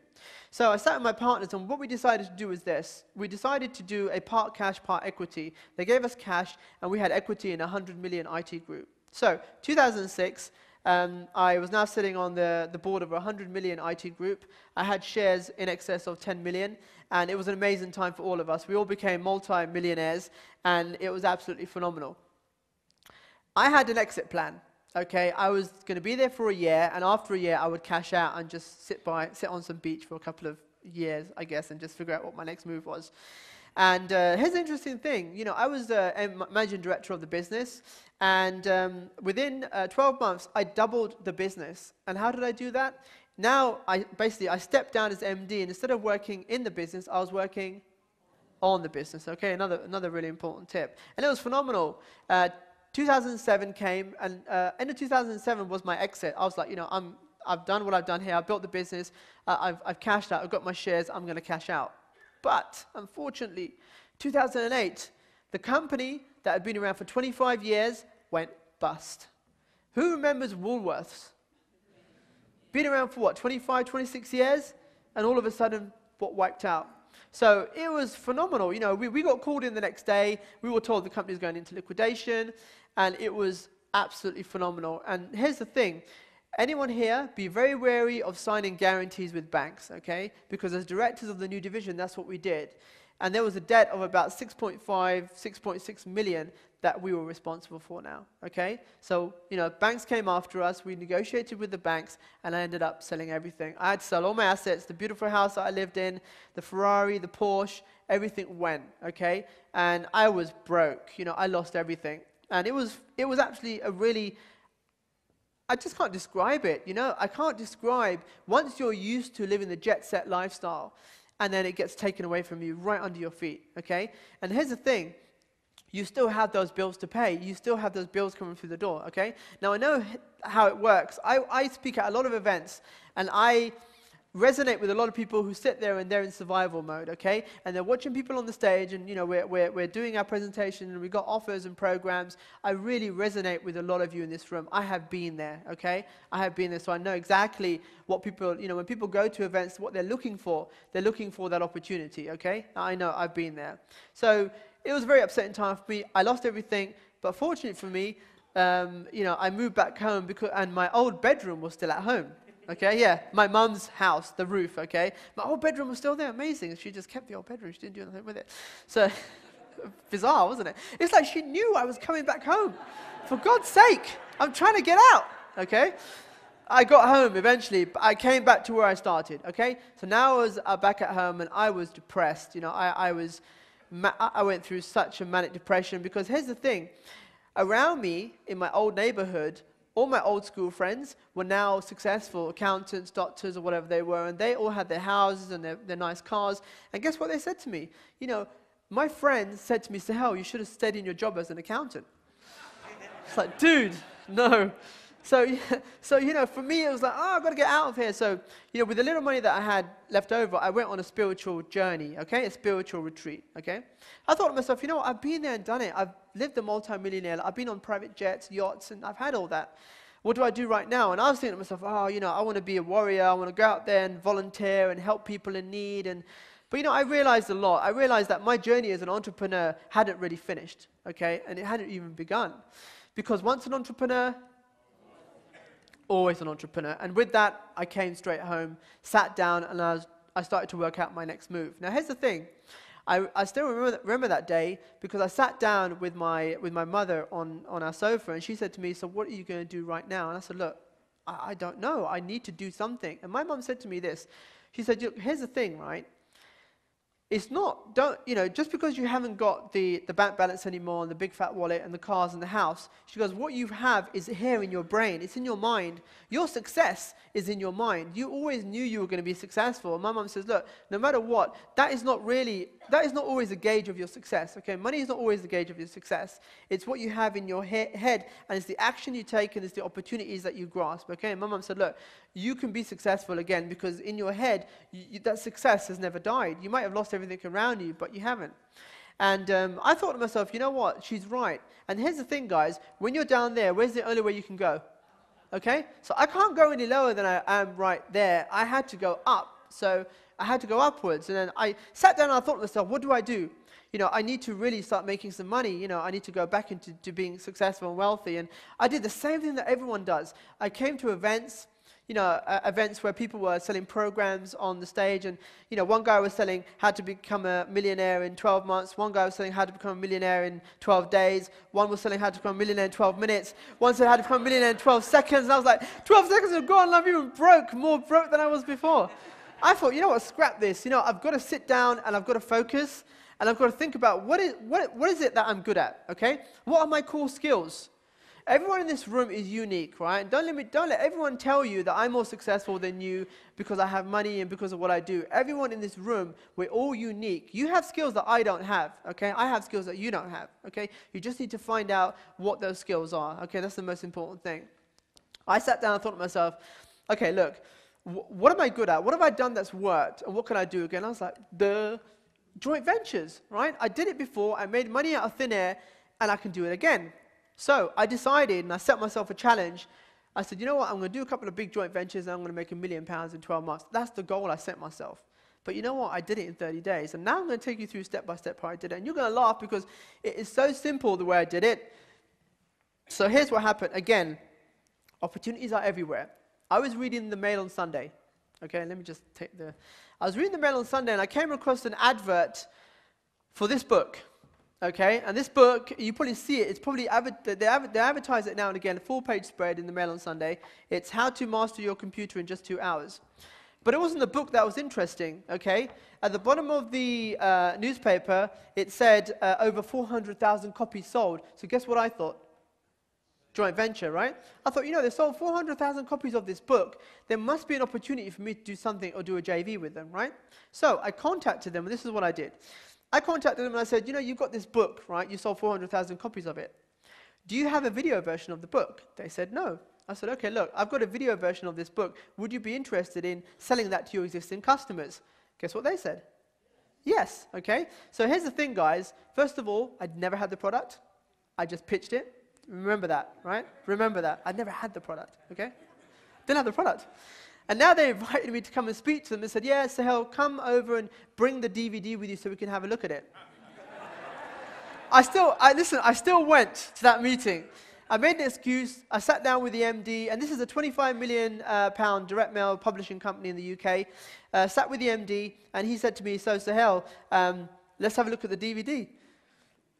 So I sat with my partners, and what we decided to do was this: we decided to do a part cash, part equity. They gave us cash, and we had equity in a 100 million IT group. So 2006. Um, I was now sitting on the, the board of a 100 million IT group. I had shares in excess of 10 million, and it was an amazing time for all of us. We all became multi-millionaires, and it was absolutely phenomenal. I had an exit plan. Okay, I was going to be there for a year, and after a year, I would cash out and just sit by, sit on some beach for a couple of years, I guess, and just figure out what my next move was. And uh, here's the interesting thing. You know, I was uh, managing director of the business, and um, within uh, 12 months, I doubled the business. And how did I do that? Now, I basically I stepped down as MD, and instead of working in the business, I was working on the business. Okay, another another really important tip, and it was phenomenal. Uh, 2007 came, and uh, end of 2007 was my exit. I was like, you know, I'm I've done what I've done here. I've built the business. Uh, I've I've cashed out. I've got my shares. I'm going to cash out. But unfortunately, 2008, the company that had been around for 25 years went bust. Who remembers Woolworths? Been around for what, 25, 26 years? And all of a sudden, what wiped out? So it was phenomenal. You know, we, we got called in the next day. We were told the company was going into liquidation, and it was absolutely phenomenal. And here's the thing Anyone here, be very wary of signing guarantees with banks, okay? Because as directors of the new division, that's what we did. And there was a debt of about 6.5, 6.6 million that we were responsible for now, okay? So, you know, banks came after us, we negotiated with the banks, and I ended up selling everything. I had to sell all my assets, the beautiful house that I lived in, the Ferrari, the Porsche, everything went, okay? And I was broke, you know, I lost everything. And it was, it was actually a really I just can't describe it. You know, I can't describe once you're used to living the jet set lifestyle and then it gets taken away from you right under your feet. Okay? And here's the thing you still have those bills to pay. You still have those bills coming through the door, okay? Now, I know how it works. I, I speak at a lot of events, and I resonate with a lot of people who sit there and they're in survival mode, okay? And they're watching people on the stage and, you know, we're, we're, we're doing our presentation and we've got offers and programs. I really resonate with a lot of you in this room. I have been there, okay? I have been there, so I know exactly what people, you know, when people go to events, what they're looking for. They're looking for that opportunity, okay? I know, I've been there. So it was a very upsetting time for me. I lost everything, but fortunately for me, um, you know, I moved back home because, and my old bedroom was still at home. Okay, yeah, my mum's house, the roof, okay? My old bedroom was still there, amazing. She just kept the old bedroom, she didn't do anything with it. So, bizarre, wasn't it? It's like she knew I was coming back home. For God's sake, I'm trying to get out, okay? I got home eventually, but I came back to where I started, okay? So now I was uh, back at home and I was depressed. You know, I, I was, ma- I went through such a manic depression because here's the thing around me in my old neighborhood, all my old school friends were now successful accountants, doctors, or whatever they were, and they all had their houses and their, their nice cars. And guess what they said to me? You know, my friends said to me, Sohail, you should have stayed in your job as an accountant. it's like, dude, no. So, so, you know, for me, it was like, oh, I've got to get out of here. So, you know, with the little money that I had left over, I went on a spiritual journey, okay? A spiritual retreat, okay? I thought to myself, you know what? I've been there and done it. I've lived a multi-millionaire. I've been on private jets, yachts, and I've had all that. What do I do right now? And I was thinking to myself, oh, you know, I want to be a warrior. I want to go out there and volunteer and help people in need. And, but, you know, I realized a lot. I realized that my journey as an entrepreneur hadn't really finished, okay? And it hadn't even begun. Because once an entrepreneur, always an entrepreneur. And with that, I came straight home, sat down, and I, was, I started to work out my next move. Now, here's the thing. I, I still remember that, remember that day because I sat down with my, with my mother on, on our sofa, and she said to me, so what are you going to do right now? And I said, look, I, I don't know. I need to do something. And my mom said to me this. She said, Look, here's the thing, right? It's not, don't, you know, just because you haven't got the, the bank balance anymore and the big fat wallet and the cars and the house, she goes, what you have is here in your brain. It's in your mind. Your success is in your mind. You always knew you were going to be successful. And my mom says, look, no matter what, that is not really, that is not always a gauge of your success, okay? Money is not always the gauge of your success. It's what you have in your he- head and it's the action you take and it's the opportunities that you grasp, okay? My mom said, look, you can be successful again because in your head, you, you, that success has never died. You might have lost everything around you, but you haven't. And um, I thought to myself, you know what? She's right. And here's the thing, guys. When you're down there, where's the only way you can go? Okay? So I can't go any lower than I am right there. I had to go up. So I had to go upwards. And then I sat down and I thought to myself, what do I do? You know, I need to really start making some money. You know, I need to go back into being successful and wealthy. And I did the same thing that everyone does. I came to events you know, uh, events where people were selling programs on the stage. And, you know, one guy was selling how to become a millionaire in 12 months. One guy was selling how to become a millionaire in 12 days. One was selling how to become a millionaire in 12 minutes. One said how to become a millionaire in 12 seconds. And I was like, 12 seconds of gone, I'm even broke, more broke than I was before. I thought, you know what, scrap this. You know, I've got to sit down and I've got to focus and I've got to think about what is, what, what is it that I'm good at, okay? What are my core skills? Everyone in this room is unique, right? Don't let, me, don't let everyone tell you that I'm more successful than you because I have money and because of what I do. Everyone in this room, we're all unique. You have skills that I don't have, okay? I have skills that you don't have, okay? You just need to find out what those skills are, okay? That's the most important thing. I sat down and thought to myself, okay, look, what am I good at? What have I done that's worked? And what can I do again? I was like, the joint ventures, right? I did it before. I made money out of thin air, and I can do it again. So I decided and I set myself a challenge. I said, you know what, I'm going to do a couple of big joint ventures and I'm going to make a million pounds in 12 months. That's the goal I set myself. But you know what? I did it in 30 days. And now I'm going to take you through step by step how I did it. And you're going to laugh because it is so simple the way I did it. So here's what happened. Again, opportunities are everywhere. I was reading the mail on Sunday. Okay, let me just take the. I was reading the mail on Sunday and I came across an advert for this book. Okay, and this book, you probably see it. It's probably they, they advertise it now and again, a full page spread in the Mail on Sunday. It's How to Master Your Computer in Just Two Hours. But it wasn't the book that was interesting, okay? At the bottom of the uh, newspaper, it said uh, over 400,000 copies sold. So guess what I thought? Joint venture, right? I thought, you know, they sold 400,000 copies of this book. There must be an opportunity for me to do something or do a JV with them, right? So I contacted them, and this is what I did. I contacted them and I said, you know, you've got this book, right? You sold 400,000 copies of it. Do you have a video version of the book? They said, no. I said, okay, look, I've got a video version of this book. Would you be interested in selling that to your existing customers? Guess what they said? Yes, okay? So here's the thing, guys. First of all, I'd never had the product. I just pitched it. Remember that, right? Remember that. I'd never had the product, okay? Didn't have the product. And now they invited me to come and speak to them and said, yeah, Sohail, come over and bring the DVD with you so we can have a look at it. I still, I, listen, I still went to that meeting. I made an excuse. I sat down with the MD, and this is a 25 million uh, pound direct mail publishing company in the UK. Uh, sat with the MD, and he said to me, "So Sohail, um, let's have a look at the DVD."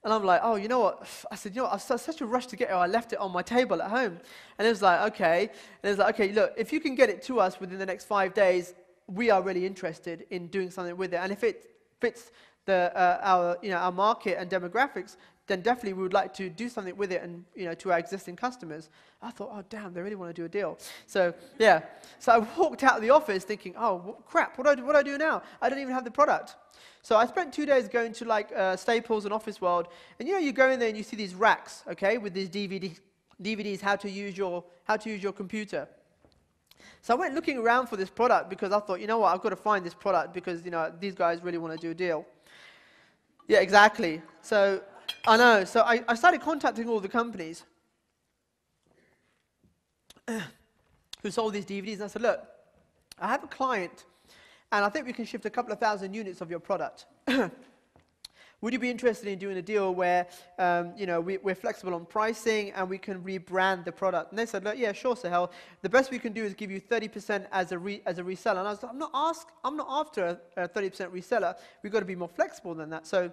And I'm like, "Oh, you know what?" I said, "You know, what? I was such a rush to get it. I left it on my table at home." And it was like, "Okay." And it was like, "Okay, look, if you can get it to us within the next five days, we are really interested in doing something with it. And if it fits the, uh, our, you know, our market and demographics, then definitely we would like to do something with it and, you know, to our existing customers. I thought, oh, damn, they really want to do a deal. So, yeah. So I walked out of the office thinking, oh, crap, what do, I do, what do I do now? I don't even have the product. So I spent two days going to like uh, Staples and Office World, and you know, you go in there and you see these racks, okay, with these DVD, DVDs, how to use your, how to use your computer. So I went looking around for this product because I thought, you know what, I've got to find this product because, you know, these guys really want to do a deal. Yeah, exactly. So I know. So I, I started contacting all the companies who sold these DVDs, and I said, look, I have a client, and I think we can shift a couple of thousand units of your product. Would you be interested in doing a deal where, um, you know, we, are flexible on pricing and we can rebrand the product? And they said, look, yeah, sure, Sohail. The best we can do is give you 30% as a, re, as a reseller. And I was like, I'm not, ask, I'm not after a, a 30% reseller. We've got to be more flexible than that. So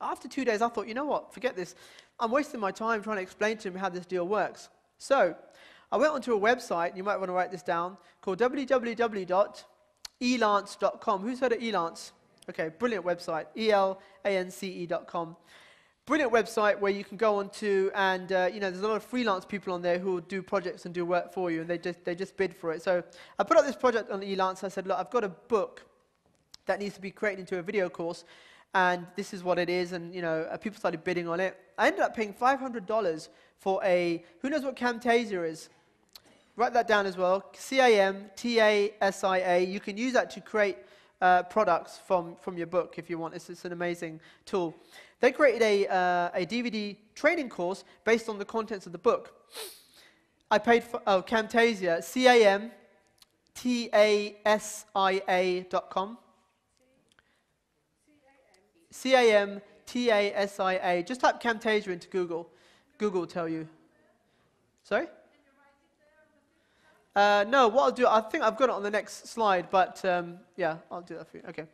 after two days, I thought, you know what, forget this. I'm wasting my time trying to explain to him how this deal works. So I went onto a website, you might want to write this down, called www.elance.com. Who's heard of Elance? Okay, brilliant website, E-L-A-N-C-E.com. Brilliant website where you can go onto and, uh, you know, there's a lot of freelance people on there who will do projects and do work for you, and they just, they just bid for it. So I put up this project on Elance. I said, look, I've got a book that needs to be created into a video course, and this is what it is, and, you know, uh, people started bidding on it. I ended up paying $500 for a, who knows what Camtasia is? Write that down as well. C-A-M-T-A-S-I-A. You can use that to create uh, products from, from your book if you want. It's, it's an amazing tool. They created a, uh, a DVD training course based on the contents of the book. I paid for, oh, Camtasia, C-A-M-T-A-S-I-A dot com. C-A-M-T-A-S-I-A. Just type Camtasia into Google. Google will tell you. Sorry? Uh, no, what I'll do, I think I've got it on the next slide, but um, yeah, I'll do that for you. Okay.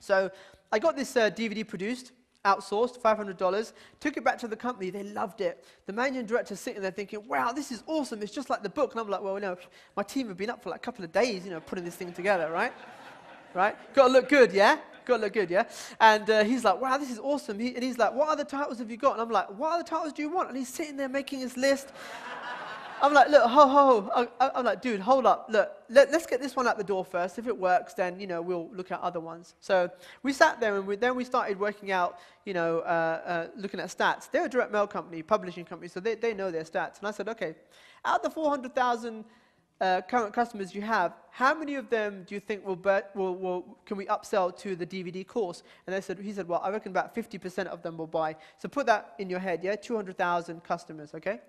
So I got this uh, DVD produced, outsourced, $500, took it back to the company. They loved it. The managing director's sitting there thinking, wow, this is awesome. It's just like the book. And I'm like, well, you know, my team have been up for like a couple of days, you know, putting this thing together, right? right? Got to look good, yeah? To look good, yeah? And uh, he's like, wow, this is awesome. He, and he's like, what other titles have you got? And I'm like, what other titles do you want? And he's sitting there making his list. I'm like, look, ho, ho, ho. I'm like, dude, hold up. Look, let, us get this one out the door first. If it works, then, you know, we'll look at other ones. So we sat there and we, then we started working out, you know, uh, uh, looking at stats. They're a direct mail company, publishing company, so they, they know their stats. And I said, okay, out of the 400,000 uh, current customers you have, how many of them do you think will, will, will, can we upsell to the DVD course? And they said, he said, well, I reckon about 50% of them will buy. So put that in your head, yeah, 200,000 customers, okay?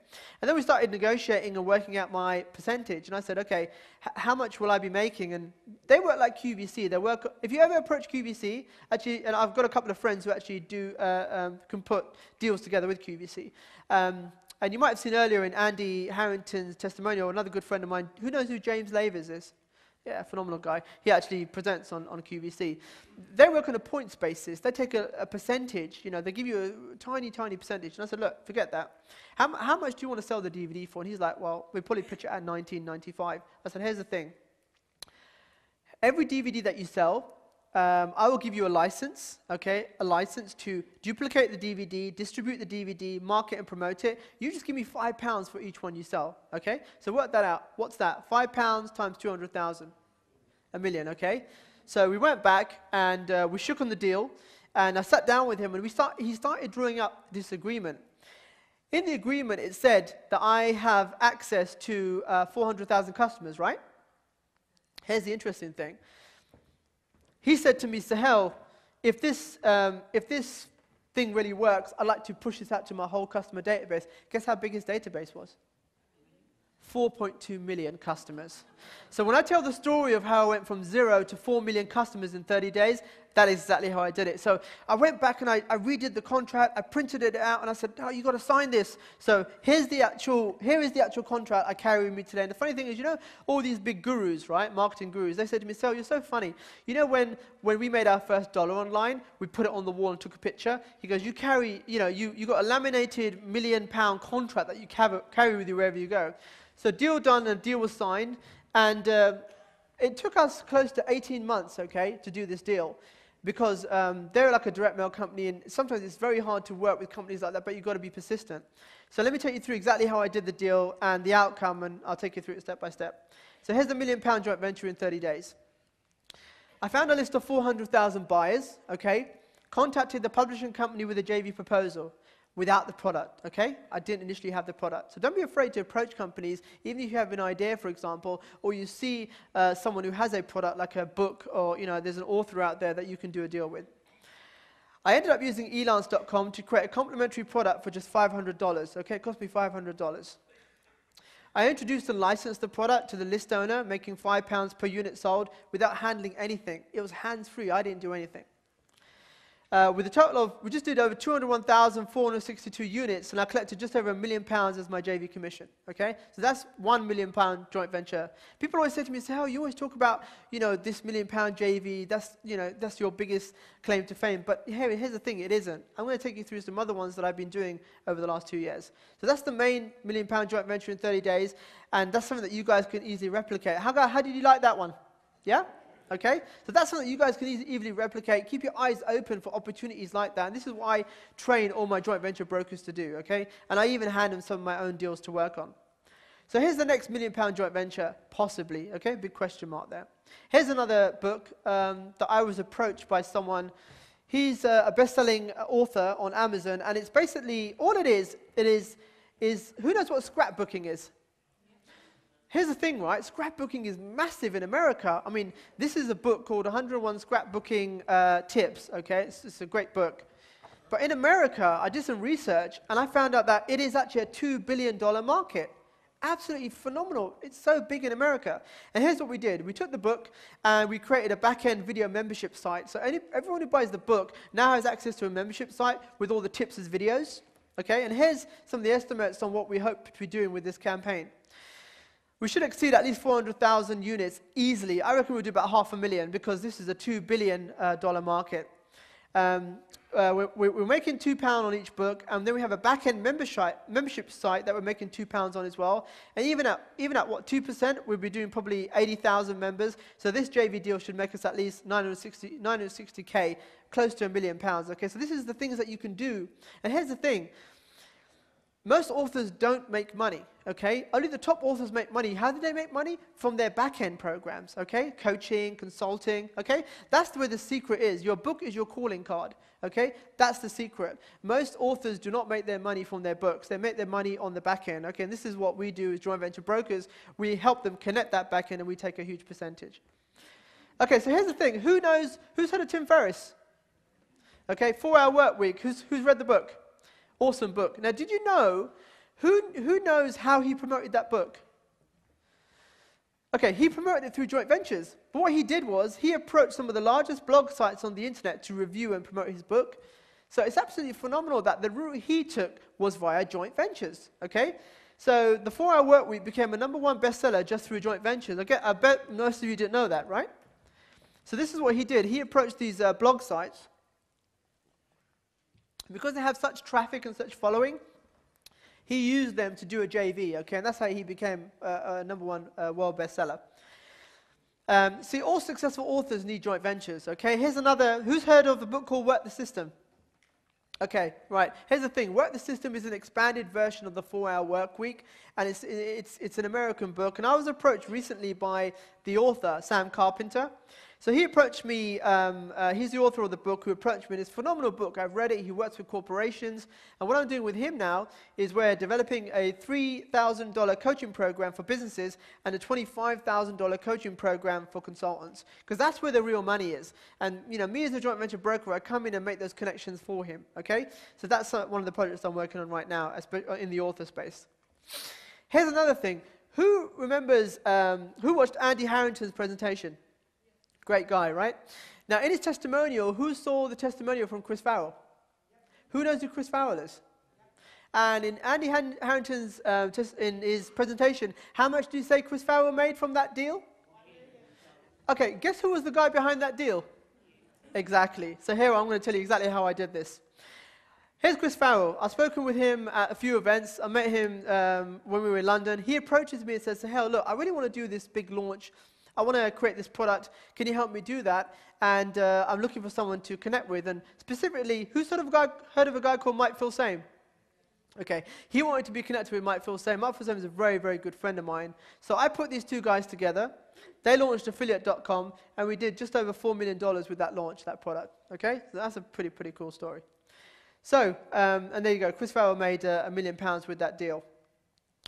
And then we started negotiating and working out my percentage. And I said, okay, how much will I be making? And they work like QVC. They work, if you ever approach QVC, actually, and I've got a couple of friends who actually do, uh, um, can put deals together with QVC. Um, and you might have seen earlier in Andy Harrington's testimonial, another good friend of mine, who knows who James Lavers is? Yeah, phenomenal guy. He actually presents on, on QVC. They work on a points basis. They take a, a percentage, you know, they give you a tiny, tiny percentage. And I said, look, forget that. How, how much do you want to sell the DVD for? And he's like, well, we probably pitch it at 19.95. I said, here's the thing. Every DVD that you sell, um, I will give you a license, okay, a license to duplicate the DVD, distribute the DVD, market and promote it. You just give me five pounds for each one you sell, okay? So work that out. What's that? Five pounds times 200,000. A million, okay? So we went back and uh, we shook on the deal and I sat down with him, and we start, he started drawing up this agreement. In the agreement, it said that I have access to uh, 400,000 customers, right? Here's the interesting thing. He said to me, Sohail, if this, um, if this thing really works, I'd like to push this out to my whole customer database. Guess how big his database was? 4.2 million customers. So when I tell the story of how I went from zero to 4 million customers in 30 days, that is exactly how I did it. So I went back and I, I redid the contract, I printed it out, and I said, oh, you got to sign this. So here's the actual, here is the actual contract I carry with me today. And the funny thing is, you know, all these big gurus, right, marketing gurus, they said to me, so you're so funny. You know when, when we made our first dollar online, we put it on the wall and took a picture? He goes, you carry, you know, you, you got a laminated million pound contract that you carry with you wherever you go. So deal done and deal was signed. And uh, it took us close to 18 months, okay, to do this deal. Because um, they're like a direct mail company, and sometimes it's very hard to work with companies like that, but you've got to be persistent. So let me take you through exactly how I did the deal and the outcome, and I'll take you through it step by step. So here's the million pound joint venture in 30 days. I found a list of 400,000 buyers, okay, contacted the publishing company with a JV proposal without the product, okay? I didn't initially have the product. So don't be afraid to approach companies, even if you have an idea, for example, or you see uh, someone who has a product like a book or, you know, there's an author out there that you can do a deal with. I ended up using elance.com to create a complimentary product for just $500, okay? It cost me $500. I introduced and licensed the product to the list owner, making £5 per unit sold without handling anything. It was hands-free. I didn't do anything uh, with a total of, we just did over 201,462 units, and I collected just over a million pounds as my JV commission, okay? So that's one million pound joint venture. People always say to me, say, oh, you always talk about, you know, this million pound JV, that's, you know, that's your biggest claim to fame. But here, here's the thing, it isn't. I'm going to take you through some other ones that I've been doing over the last two years. So that's the main million pound joint venture in 30 days, and that's something that you guys can easily replicate. How, how did you like that one? Yeah? Okay? So that's something you guys can easily replicate. Keep your eyes open for opportunities like that. And this is what I train all my joint venture brokers to do. Okay? And I even hand them some of my own deals to work on. So here's the next million pound joint venture, possibly. Okay? Big question mark there. Here's another book um, that I was approached by someone. He's uh, a best-selling author on Amazon, and it's basically all it is. It is is who knows what scrapbooking is? Here's the thing, right? Scrapbooking is massive in America. I mean, this is a book called 101 Scrapbooking uh, Tips, okay? It's, it's a great book. But in America, I did some research and I found out that it is actually a $2 billion market. Absolutely phenomenal. It's so big in America. And here's what we did. We took the book and we created a back-end video membership site. So any, everyone who buys the book now has access to a membership site with all the tips as videos. Okay, and here's some of the estimates on what we hope to be doing with this campaign. We should exceed at least 400,000 units easily. I reckon we'll do about half a million because this is a $2 billion uh, market. Um, uh, we're, we're, making £2 on each book, and then we have a back-end membership, membership site that we're making £2 on as well. And even at, even at what, 2%, we'll be doing probably 80,000 members. So this JV deal should make us at least 960, 960K, close to a million pounds. Okay, so this is the things that you can do. And here's the thing. Most authors don't make money, okay? Only the top authors make money. How do they make money? From their back-end programs, okay? Coaching, consulting, okay? That's where the secret is. Your book is your calling card, okay? That's the secret. Most authors do not make their money from their books. They make their money on the back end, okay? And this is what we do as joint venture brokers. We help them connect that back end and we take a huge percentage. Okay, so here's the thing. Who knows, who's heard of Tim Ferriss? Okay, four-hour work week. Who's, who's read the book? Awesome book. Now, did you know, who, who knows how he promoted that book? Okay, he promoted it through joint ventures. But what he did was he approached some of the largest blog sites on the internet to review and promote his book. So it's absolutely phenomenal that the route he took was via joint ventures. Okay? So the four hour work week became a number one bestseller just through joint ventures. Okay, I bet most of you didn't know that, right? So this is what he did. He approached these uh, blog sites because they have such traffic and such following, he used them to do a JV, okay? And that's how he became uh, a number one uh, world bestseller. Um, see, all successful authors need joint ventures, okay? Here's another, who's heard of a book called Work the System? Okay, right. Here's the thing. Work the System is an expanded version of the four-hour work week, and it's, it's, it's an American book. And I was approached recently by the author, Sam Carpenter. So he approached me, um, uh, he's the author of the book who approached me. It's a phenomenal book. I've read it. He works with corporations. And what I'm doing with him now is we're developing a $3,000 coaching program for businesses and a $25,000 coaching program for consultants. Because that's where the real money is. And, you know, me as a joint venture broker, I come in and make those connections for him, okay? So that's uh, one of the projects I'm working on right now uh, in the author space. Here's another thing. Who remembers, um, who watched Andy Harrington's presentation? Great guy, right? Now, in his testimonial, who saw the testimonial from Chris Farrell? Who knows who Chris Farrell is? And in Andy Harrington's, uh, in his presentation, how much do you say Chris Farrell made from that deal? Okay, guess who was the guy behind that deal? Exactly. So here I'm going to tell you exactly how I did this. Here's Chris Farrell. I've spoken with him at a few events. I met him um, when we were in London. He approaches me and says, "Hey, look, I really want to do this big launch I want to create this product. Can you help me do that? And uh, I'm looking for someone to connect with. And specifically, who sort of guy, heard of a guy called Mike Filsaime? Okay, he wanted to be connected with Mike Filsaime. Mike Filsaime is a very, very good friend of mine. So I put these two guys together. They launched affiliate.com, and we did just over $4 million with that launch, that product. Okay, so that's a pretty, pretty cool story. So, um, and there you go. Chris Farrell made uh, a million pounds with that deal.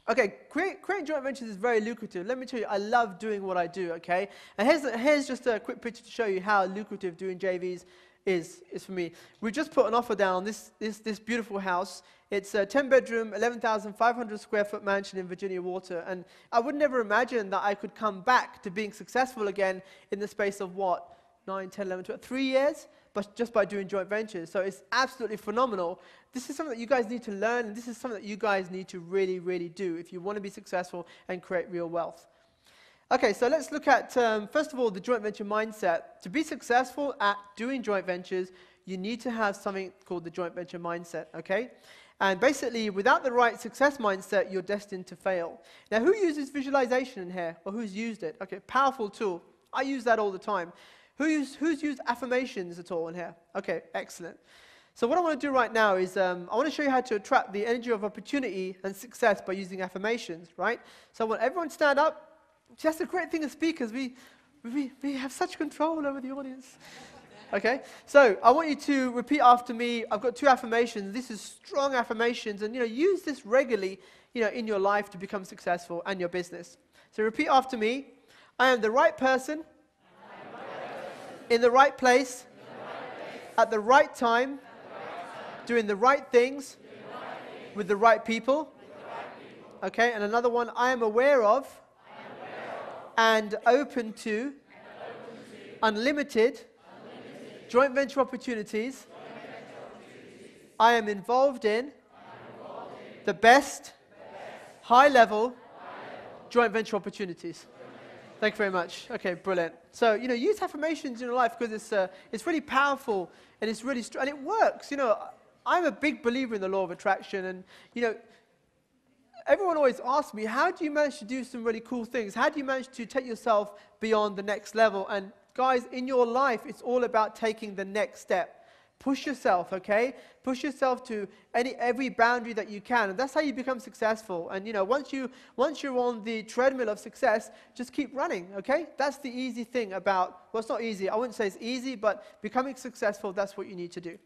Okay, create, creating joint ventures is very lucrative. Let me tell you, I love doing what I do, okay? And here's, here's just a quick picture to show you how lucrative doing JVs is, is for me. We just put an offer down on this, this, this beautiful house. It's a 10 bedroom, 11,500 square foot mansion in Virginia Water. And I would never imagine that I could come back to being successful again in the space of what? 9, 10, 11, 12, three years? But just by doing joint ventures. So it's absolutely phenomenal this is something that you guys need to learn, and this is something that you guys need to really, really do if you want to be successful and create real wealth. Okay, so let's look at, um, first of all, the joint venture mindset. To be successful at doing joint ventures, you need to have something called the joint venture mindset, okay? And basically, without the right success mindset, you're destined to fail. Now, who uses visualization in here? Or who's used it? Okay, powerful tool. I use that all the time. Who use, who's used affirmations at all in here? Okay, excellent. So what I want to do right now is um, I want to show you how to attract the energy of opportunity and success by using affirmations, right? So I want everyone to stand up. Just a great thing as speakers. We, we, we have such control over the audience. Okay? So I want you to repeat after me. I've got two affirmations. This is strong affirmations. And, you know, use this regularly, you know, in your life to become successful and your business. So repeat after me. I am the the right person. In the right place, at the right time doing the right things, with, the right people. Okay, and another one, I am aware of, and, open to, unlimited, joint venture opportunities. I am involved in, the best, high level, joint venture opportunities. Thank you very much. Okay, brilliant. So, you know, use affirmations in your life because it's, uh, it's really powerful and it's really, str- and it works. You know, I'm a big believer in the law of attraction. And, you know, everyone always asks me, how do you manage to do some really cool things? How do you manage to take yourself beyond the next level? And, guys, in your life, it's all about taking the next step. Push yourself, okay? Push yourself to any every boundary that you can, and that's how you become successful. And you know, once you once you're on the treadmill of success, just keep running, okay? That's the easy thing about. Well, it's not easy. I wouldn't say it's easy, but becoming successful, that's what you need to do.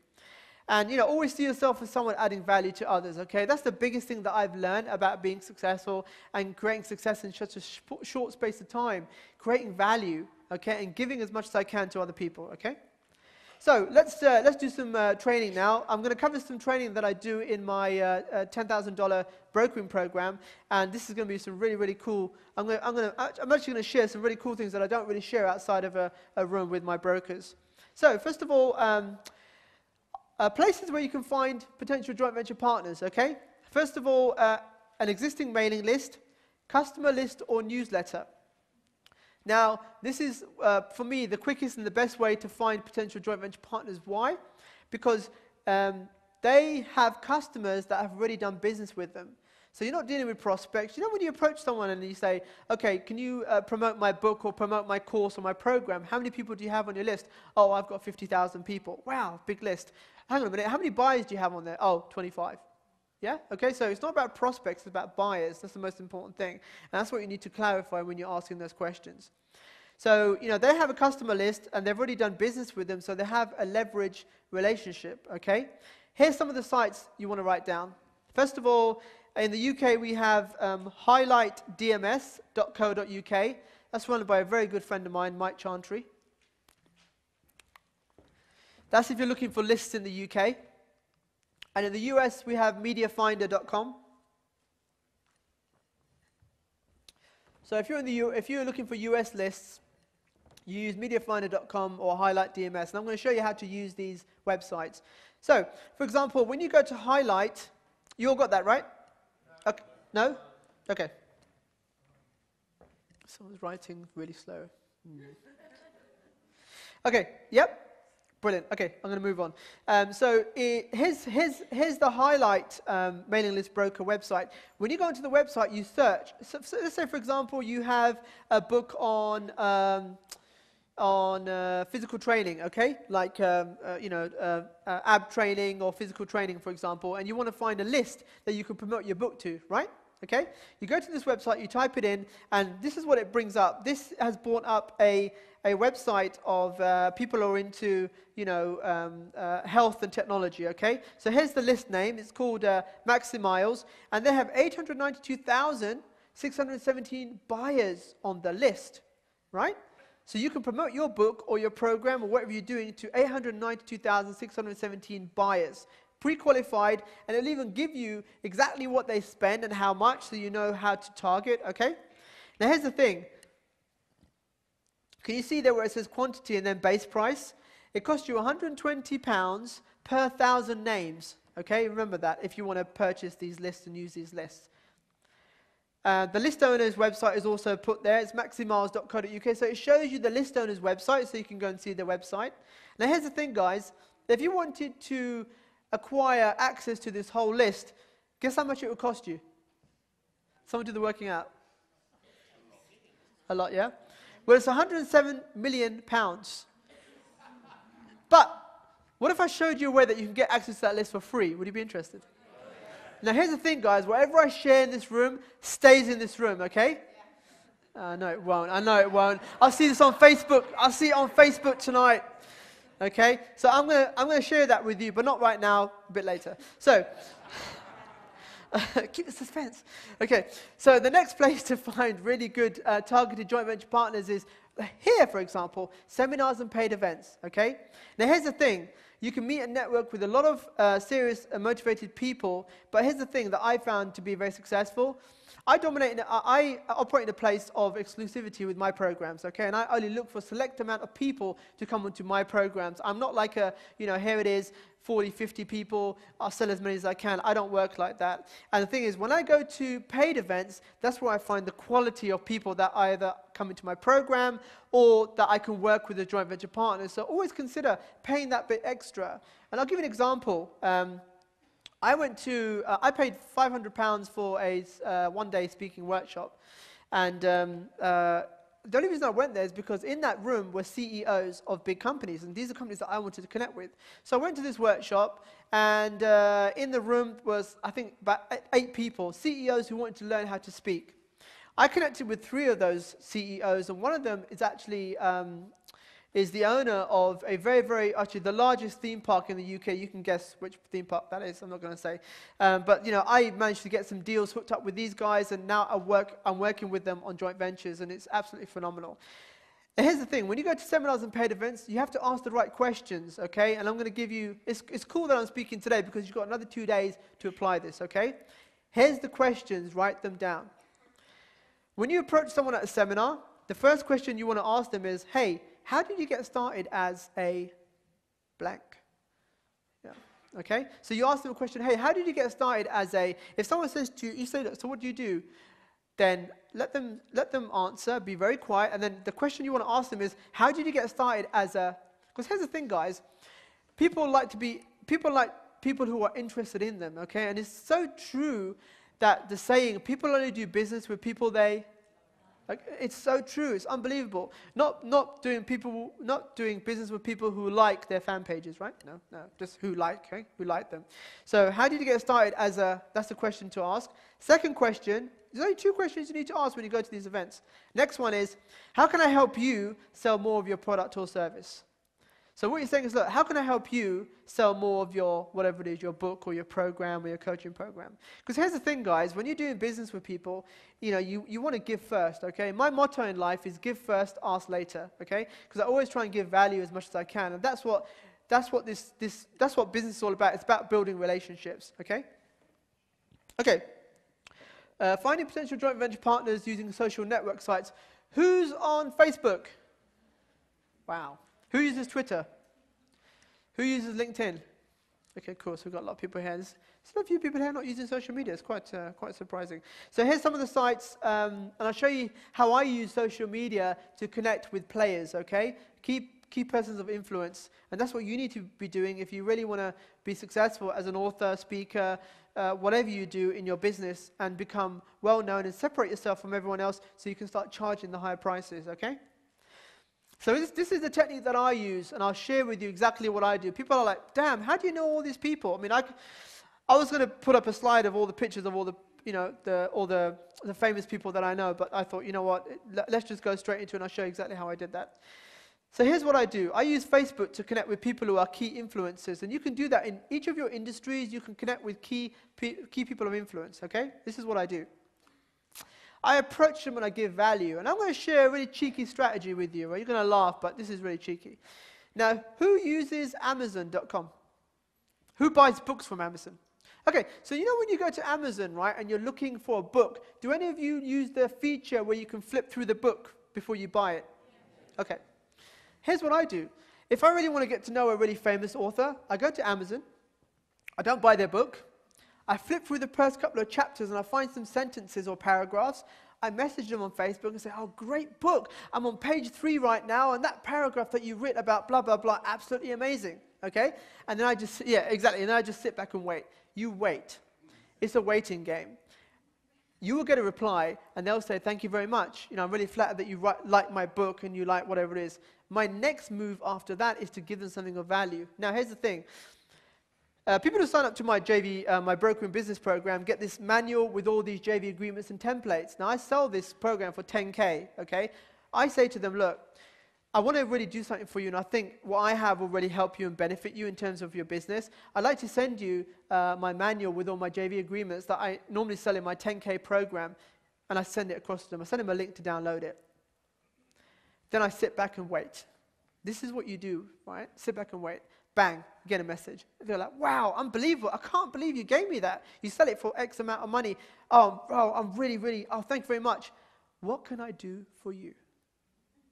And, you know, always see yourself as someone adding value to others, okay? That's the biggest thing that I've learned about being successful and creating success in such a sh- short space of time. Creating value, okay? And giving as much as I can to other people, okay? So let's, uh, let's do some uh, training now. I'm going to cover some training that I do in my uh, uh $10,000 brokering program. And this is going to be some really, really cool. I'm, gonna, I'm, gonna, I'm actually going to share some really cool things that I don't really share outside of a, a room with my brokers. So, first of all, um, uh, places where you can find potential joint venture partners, okay? First of all, uh, an existing mailing list, customer list, or newsletter. Now, this is, uh, for me, the quickest and the best way to find potential joint venture partners. Why? Because um, they have customers that have already done business with them. So you're not dealing with prospects. You know when you approach someone and you say, okay, can you uh, promote my book or promote my course or my program? How many people do you have on your list? Oh, I've got 50,000 people. Wow, big list. Hang on a minute, how many buyers do you have on there? Oh, 25. Yeah? Okay, so it's not about prospects, it's about buyers. That's the most important thing. And that's what you need to clarify when you're asking those questions. So, you know, they have a customer list and they've already done business with them, so they have a leverage relationship, okay? Here's some of the sites you want to write down. First of all, in the UK, we have um, highlightdms.co.uk. That's run by a very good friend of mine, Mike Chantry. That's if you're looking for lists in the UK. And in the US, we have mediafinder.com. So if you're, in the U if you're looking for US lists, you use mediafinder.com or Highlight DMS. And I'm going to show you how to use these websites. So, for example, when you go to Highlight, you all got that, right? Okay. No? Okay. Someone's writing really slow. Mm. Okay, yep. Brilliant. Okay, I'm going to move on. Um, so here's, here's, here's the highlight um, mailing list broker website. When you go onto the website, you search. So, so let's say, for example, you have a book on um, on uh, physical training, okay? Like, um, uh, you know, uh, uh ab training or physical training, for example, and you want to find a list that you can promote your book to, right? Okay? You go to this website, you type it in, and this is what it brings up. This has brought up a, a website of uh, people who are into, you know, um, uh, health and technology, okay? So here's the list name. It's called uh, Maximiles, and they have 892,617 buyers on the list, right? So you can promote your book or your program or whatever you're doing to 892,617 buyers, pre-qualified, and it'll even give you exactly what they spend and how much so you know how to target, okay? Now here's the thing. Can you see there where it says quantity and then base price? It costs you 120 pounds per thousand names, okay? Remember that if you want to purchase these lists and use these lists. Uh, the list owner's website is also put there. It's maximiles.co.uk. So it shows you the list owner's website so you can go and see their website. Now, here's the thing, guys. If you wanted to acquire access to this whole list, guess how much it would cost you? Someone do the working out. A lot, yeah? Well, it's 107 million pounds. But what if I showed you a way that you can get access to that list for free? Would you be interested? Now, here's the thing, guys. Whatever I share in this room stays in this room, okay? Uh, no, it won't. I know it won't. I'll see this on Facebook. I'll see it on Facebook tonight. Okay? So I'm going to I'm gonna share that with you, but not right now, a bit later. So, keep the suspense. Okay, so the next place to find really good uh, targeted joint venture partners is here, for example, seminars and paid events. Okay? Now, here's the thing you can meet and network with a lot of uh, serious and motivated people. But here's the thing that I found to be very successful. I dominate, in, I operate in a place of exclusivity with my programs, okay? And I only look for a select amount of people to come onto my programs. I'm not like a, you know, here it is, 40, 50 people, I'll sell as many as I can. I don't work like that. And the thing is, when I go to paid events, that's where I find the quality of people that either come into my program or that I can work with a joint venture partner. So always consider paying that bit extra. And I'll give you an example. Um, I went to, uh, I paid 500 pounds for a uh, one-day speaking workshop. And um, uh, the only reason I went there is because in that room were CEOs of big companies, and these are companies that I wanted to connect with. So I went to this workshop, and uh, in the room was, I think, about eight people, CEOs who wanted to learn how to speak. I connected with three of those CEOs, and one of them is actually um, is the owner of a very, very, actually the largest theme park in the UK. You can guess which theme park that is. I'm not going to say. Um, but, you know, I managed to get some deals hooked up with these guys, and now I work, I'm working with them on joint ventures, and it's absolutely phenomenal. And here's the thing. When you go to seminars and paid events, you have to ask the right questions, okay? And I'm going to give you, it's, it's cool that I'm speaking today because you've got another two days to apply this, okay? Here's the questions. Write them down. When you approach someone at a seminar, the first question you want to ask them is, hey, how did you get started as a blank? Yeah. Okay? So you ask them a question, hey, how did you get started as a, if someone says to you, you say, so what do you do? Then let them, let them answer, be very quiet, and then the question you want to ask them is, how did you get started as a, because here's the thing, guys, people like to be, people like people who are interested in them, okay? And it's so true that the saying, people only do business with people they Like, it's so true. It's unbelievable. Not, not, doing people, not doing business with people who like their fan pages, right? No, no, just who like, okay? who like them. So how did you get started as a, that's the question to ask. Second question, there's only two questions you need to ask when you go to these events. Next one is, how can I help you sell more of your product or service? So what you're saying is, look, how can I help you sell more of your, whatever it is, your book or your program or your coaching program? Because here's the thing, guys, when you're doing business with people, you know, you, you want to give first, okay? My motto in life is give first, ask later, okay? Because I always try and give value as much as I can. And that's what, that's what this, this, that's what business is all about. It's about building relationships, okay? Okay. Uh, finding potential joint venture partners using social network sites. Who's on Facebook? Wow. Who uses Twitter? Who uses LinkedIn? Okay, cool. So we've got a lot of people here. There's, still a few people here not using social media. It's quite, uh, quite surprising. So here's some of the sites, um, and I'll show you how I use social media to connect with players, okay? Key, key persons of influence. And that's what you need to be doing if you really want to be successful as an author, speaker, uh, whatever you do in your business and become well known and separate yourself from everyone else so you can start charging the higher prices, okay? So this, this, is the technique that I use, and I'll share with you exactly what I do. People are like, damn, how do you know all these people? I mean, I, I was going to put up a slide of all the pictures of all the, you know, the, all the, the famous people that I know, but I thought, you know what, let's just go straight into it, and I'll show you exactly how I did that. So here's what I do. I use Facebook to connect with people who are key influencers, and you can do that in each of your industries. You can connect with key, key people of influence, okay? This is what I do. I approach them and I give value. And I'm going to share a really cheeky strategy with you. Right? You're going to laugh, but this is really cheeky. Now, who uses Amazon.com? Who buys books from Amazon? Okay, so you know when you go to Amazon, right, and you're looking for a book, do any of you use the feature where you can flip through the book before you buy it? Okay. Here's what I do. If I really want to get to know a really famous author, I go to Amazon. I don't buy their book. I flip through the first couple of chapters and I find some sentences or paragraphs. I message them on Facebook and say, Oh, great book. I'm on page three right now, and that paragraph that you wrote about blah, blah, blah, absolutely amazing. Okay? And then I just, yeah, exactly. And then I just sit back and wait. You wait. It's a waiting game. You will get a reply, and they'll say, Thank you very much. You know, I'm really flattered that you write, like my book and you like whatever it is. My next move after that is to give them something of value. Now, here's the thing uh, people who sign up to my JV, uh, my broker and business program, get this manual with all these JV agreements and templates. Now, I sell this program for 10K, okay? I say to them, look, I want to really do something for you, and I think what I have will really help you and benefit you in terms of your business. I'd like to send you uh, my manual with all my JV agreements that I normally sell in my 10K program, and I send it across to them. I send them a link to download it. Then I sit back and wait. This is what you do, right? Sit back and wait bang, get a message. They're like, wow, unbelievable. I can't believe you gave me that. You sell it for X amount of money. Oh, oh, I'm really, really, oh, thank you very much. What can I do for you?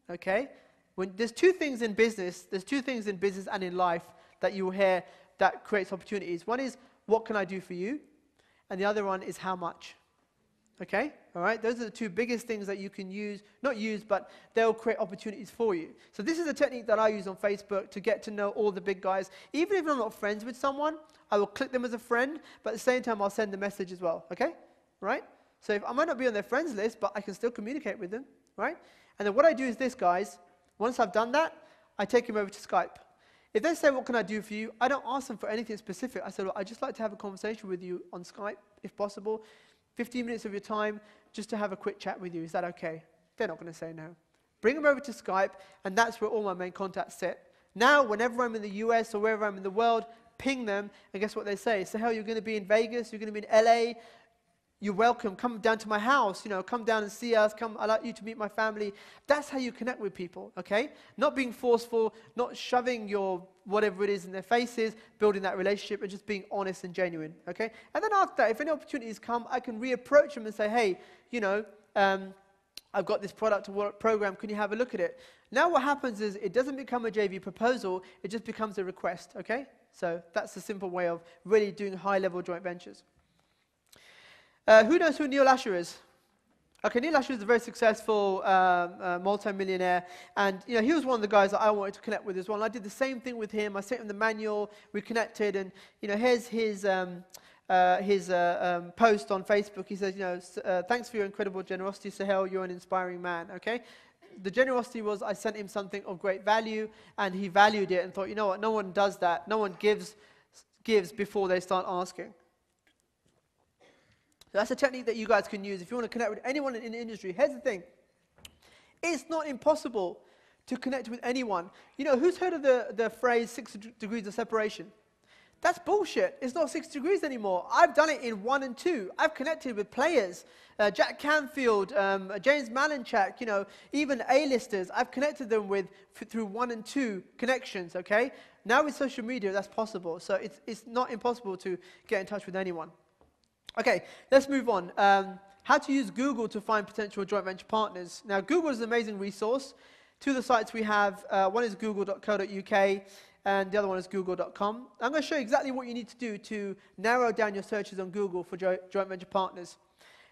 Okay? When there's two things in business, there's two things in business and in life that you will hear that creates opportunities. One is, what can I do for you? And the other one is, how much? Okay? All right? Those are the two biggest things that you can use, not use, but they'll create opportunities for you. So this is a technique that I use on Facebook to get to know all the big guys. Even if I'm not friends with someone, I will click them as a friend, but at the same time, I'll send a message as well. Okay? Right? So if, I might not be on their friends list, but I can still communicate with them. Right? And then what I do is this, guys. Once I've done that, I take them over to Skype. If they say, What can I do for you? I don't ask them for anything specific. I say, well, I'd just like to have a conversation with you on Skype, if possible. 15 minutes of your time just to have a quick chat with you. Is that okay? They're not going to say no. Bring them over to Skype, and that's where all my main contacts sit. Now, whenever I'm in the US or wherever I'm in the world, ping them, and guess what they say? Sohail, you're going to be in Vegas, you're going to be in LA, you're welcome. Come down to my house. You know, come down and see us. Come, I'd like you to meet my family. That's how you connect with people, okay? Not being forceful, not shoving your whatever it is in their faces, building that relationship and just being honest and genuine, okay? And then after that, if any opportunities come, I can reapproach them and say, hey, you know, um, I've got this product or program. Can you have a look at it? Now, what happens is it doesn't become a JV proposal, it just becomes a request, okay? So that's a simple way of really doing high level joint ventures. Uh, who knows who Neil Asher is? Okay, Neil Asher is a very successful um, uh, multi-millionaire, and you know he was one of the guys that I wanted to connect with as well. And I did the same thing with him. I sent him the manual, we connected, and you know here's his um, uh, his uh, um, post on Facebook. He says, you know, uh, thanks for your incredible generosity, Sohail. You're an inspiring man. Okay, the generosity was I sent him something of great value, and he valued it and thought, you know what? No one does that. No one gives gives before they start asking. That's a technique that you guys can use if you want to connect with anyone in the industry. Here's the thing: it's not impossible to connect with anyone. You know, who's heard of the, the phrase six degrees of separation? That's bullshit. It's not six degrees anymore. I've done it in one and two. I've connected with players, uh, Jack Canfield, um, James Malinchak, you know, even A-listers. I've connected them with through one and two connections. Okay. Now with social media, that's possible. So it's it's not impossible to get in touch with anyone. Okay, let's move on. Um, how to use Google to find potential joint venture partners. Now, Google is an amazing resource. Two of the sites we have, uh, one is google.co.uk and the other one is google.com. I'm going to show you exactly what you need to do to narrow down your searches on Google for jo joint venture partners.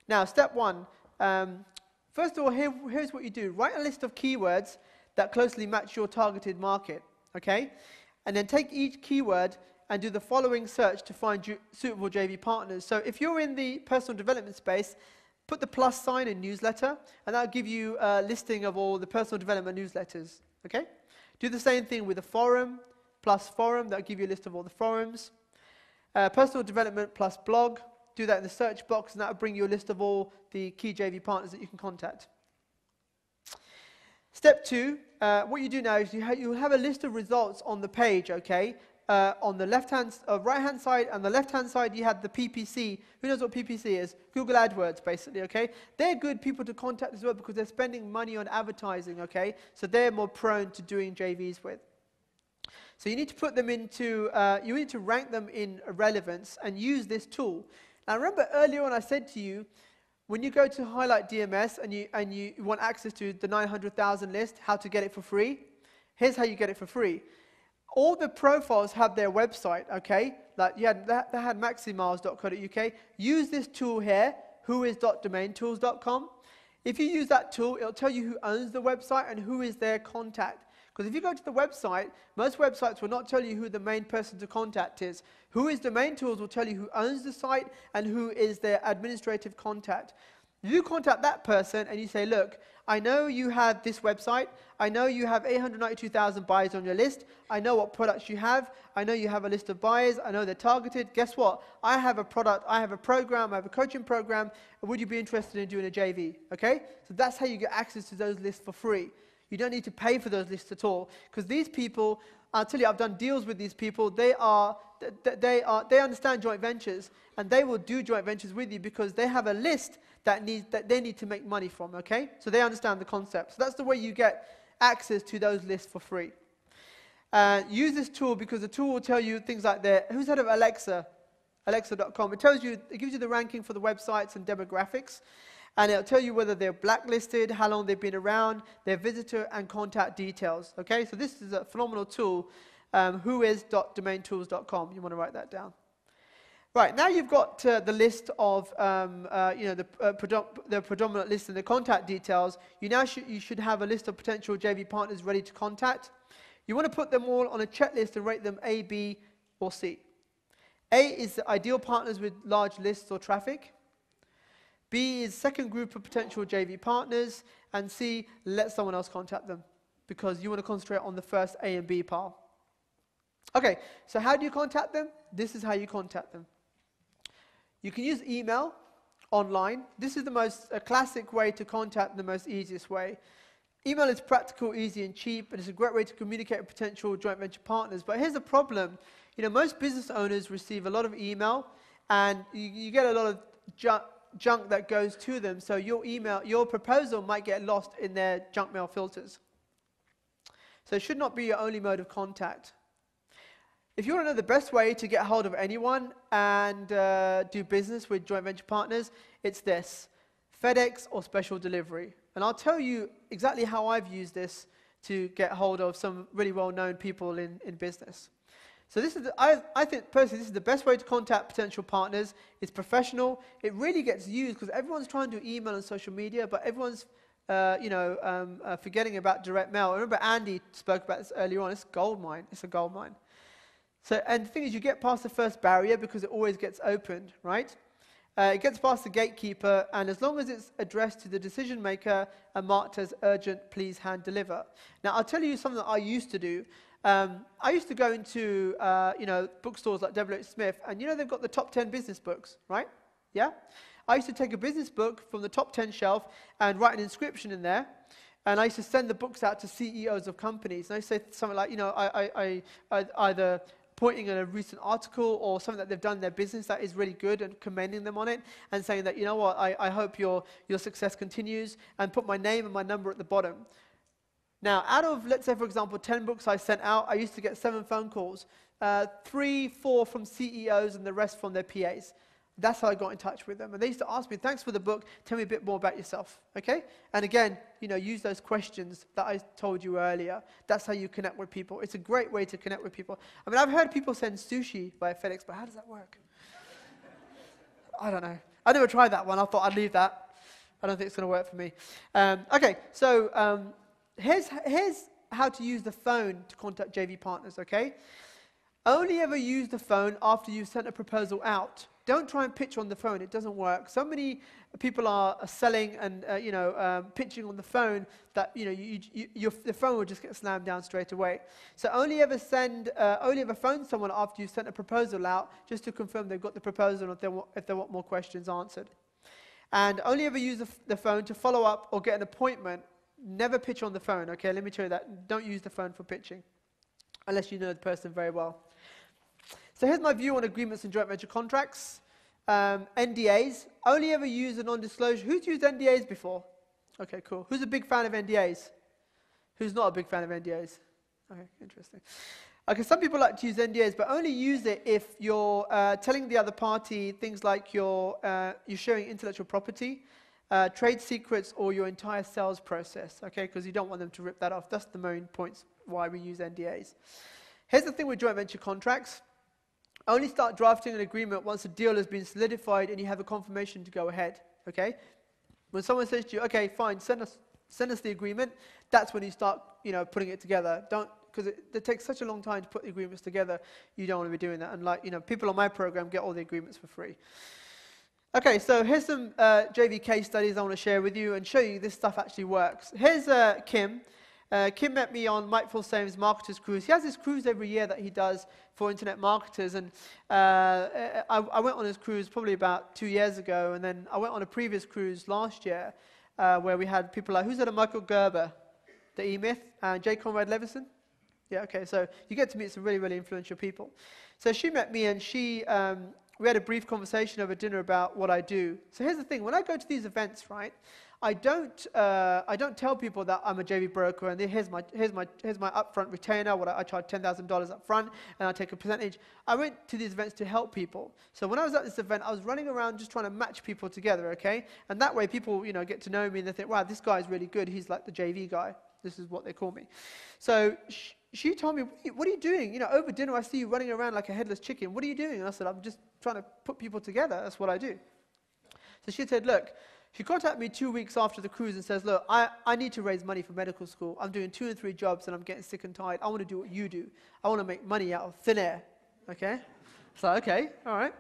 Now, step one, um, first of all, here, here's what you do. Write a list of keywords that closely match your targeted market, okay? And then take each keyword and do the following search to find suitable JV partners. So if you're in the personal development space, put the plus sign in newsletter, and that'll give you a listing of all the personal development newsletters. Okay? Do the same thing with the forum, plus forum, that'll give you a list of all the forums. Uh, personal development plus blog, do that in the search box, and that'll bring you a list of all the key JV partners that you can contact. Step two, uh, what you do now is you, ha you have a list of results on the page, okay? Uh, on the left-hand, uh, right-hand side, and the left-hand side you had the PPC. Who knows what PPC is? Google AdWords, basically, okay? They're good people to contact as well because they're spending money on advertising, okay? So they're more prone to doing JVs with. So you need to put them into, uh, you need to rank them in relevance and use this tool. Now remember earlier on I said to you, when you go to highlight DMS and you, and you want access to the 900,000 list, how to get it for free, here's how you get it for free all the profiles have their website, okay? Like had, they had maximiles.co.uk. Use this tool here, whois.domaintools.com. If you use that tool, it'll tell you who owns the website and who is their contact. Because if you go to the website, most websites will not tell you who the main person to contact is. Whois Domain Tools will tell you who owns the site and who is their administrative contact. You contact that person and you say, look, I know you have this website. I know you have 892,000 buyers on your list. I know what products you have. I know you have a list of buyers. I know they're targeted. Guess what? I have a product. I have a program. I have a coaching program. Would you be interested in doing a JV? Okay? So that's how you get access to those lists for free. You don't need to pay for those lists at all. Because these people, I'll tell you, I've done deals with these people. They are, they are, they understand joint ventures, and they will do joint ventures with you because they have a list that, needs, that they need to make money from, okay? So they understand the concept. So that's the way you get access to those lists for free. Uh, use this tool because the tool will tell you things like that. Who's heard of Alexa? Alexa.com. It tells you, it gives you the ranking for the websites and demographics. And it'll tell you whether they're blacklisted, how long they've been around, their visitor and contact details. Okay, so this is a phenomenal tool. Um, whois.domaintools.com. You want to write that down. Right, now you've got uh, the list of, um, uh, you know, the, uh, predom the predominant list and the contact details. You now sh you should have a list of potential JV partners ready to contact. You want to put them all on a checklist and rate them A, B, or C. A is the ideal partners with large lists or traffic. B is second group of potential JV partners. And C, let someone else contact them because you want to concentrate on the first A and B pile. Okay, so how do you contact them? This is how you contact them. You can use email online. This is the most classic way to contact the most easiest way. Email is practical, easy, and cheap, and it's a great way to communicate with potential joint venture partners. But here's the problem. You know, most business owners receive a lot of email, and you, you get a lot of junk, junk that goes to them. So your email, your proposal might get lost in their junk mail filters. So it should not be your only mode of contact. If you want to know the best way to get hold of anyone and uh, do business with joint venture partners, it's this FedEx or special delivery. And I'll tell you exactly how I've used this to get hold of some really well known people in, in business. So this is the, I, I think personally this is the best way to contact potential partners. It's professional. It really gets used because everyone's trying to do email and social media, but everyone's uh, you know um, uh, forgetting about direct mail. I remember Andy spoke about this earlier on. It's a gold mine. It's a gold mine. So, and the thing is, you get past the first barrier because it always gets opened, right? Uh, it gets past the gatekeeper, and as long as it's addressed to the decision maker and marked as urgent, please hand deliver. Now, I'll tell you something that I used to do. Um, I used to go into, uh, you know, bookstores like W.H. Smith, and you know they've got the top 10 business books, right? Yeah? I used to take a business book from the top 10 shelf and write an inscription in there. And I used to send the books out to CEOs of companies. And I say something like, you know, I, I, I, I either pointing at a recent article or something that they've done in their business that is really good and commending them on it and saying that, you know what, I, I hope your, your success continues and put my name and my number at the bottom. Now, out of, let's say, for example, 10 books I sent out, I used to get seven phone calls, uh, three, four from CEOs and the rest from their PAs. That's how I got in touch with them. And they used to ask me, thanks for the book, tell me a bit more about yourself. Okay? And again, you know, use those questions that I told you earlier. That's how you connect with people. It's a great way to connect with people. I mean, I've heard people send sushi by FedEx, but how does that work? I don't know. I never tried that one. I thought I'd leave that. I don't think it's going to work for me. Um, okay, so um, here's, here's how to use the phone to contact JV partners, okay? Only ever use the phone after you've sent a proposal out. Don't try and pitch on the phone. It doesn't work. So many people are selling and uh, you know um, pitching on the phone that you know you, you, your, the phone will just get slammed down straight away. So only ever send, uh, only ever phone someone after you've sent a proposal out just to confirm they've got the proposal or if they want, if they want more questions answered. And only ever use the, the phone to follow up or get an appointment. Never pitch on the phone. Okay, let me tell you that. Don't use the phone for pitching unless you know the person very well. So here's my view on agreements and joint venture contracts. Um, NDAs, only ever use a non-disclosure. Who's used NDAs before? Okay, cool. Who's a big fan of NDAs? Who's not a big fan of NDAs? Okay, interesting. Okay, some people like to use NDAs, but only use it if you're uh, telling the other party things like you're, uh, you're sharing intellectual property, uh, trade secrets, or your entire sales process, okay, because you don't want them to rip that off. That's the main points why we use NDAs. Here's the thing with joint venture contracts. Only start drafting an agreement once the deal has been solidified and you have a confirmation to go ahead. Okay? When someone says to you, okay, fine, send us, send us the agreement, that's when you start, you know, putting it together. Don't, because it, it, takes such a long time to put the agreements together, you don't want to be doing that. And like, you know, people on my program get all the agreements for free. Okay, so here's some uh, JV case studies I want to share with you and show you this stuff actually works. Here's uh, Kim. Uh, Kim met me on Mike Filsaime's Marketers Cruise. He has this cruise every year that he does for internet marketers. And uh, I, I, went on his cruise probably about two years ago. And then I went on a previous cruise last year uh, where we had people like, who's that, Michael Gerber, the E-Myth, and J. Conrad Levinson? Yeah, okay, so you get to meet some really, really influential people. So she met me and she, um, we had a brief conversation over dinner about what I do. So here's the thing, when I go to these events, right, I don't, uh, I don't tell people that I'm a JV broker and here's my, here's my, here's my upfront retainer, what I, I charge $10,000 upfront and I take a percentage. I went to these events to help people. So when I was at this event, I was running around just trying to match people together, okay? And that way people, you know, get to know me and they think, wow, this guy's really good. He's like the JV guy. This is what they call me. So she told me, what are you doing? You know, over dinner I see you running around like a headless chicken. What are you doing? And I said, I'm just trying to put people together. That's what I do. So she said, look, she contacted me two weeks after the cruise and says, Look, I, I need to raise money for medical school. I'm doing two and three jobs and I'm getting sick and tired. I want to do what you do. I want to make money out of thin air. Okay? So, okay, all right.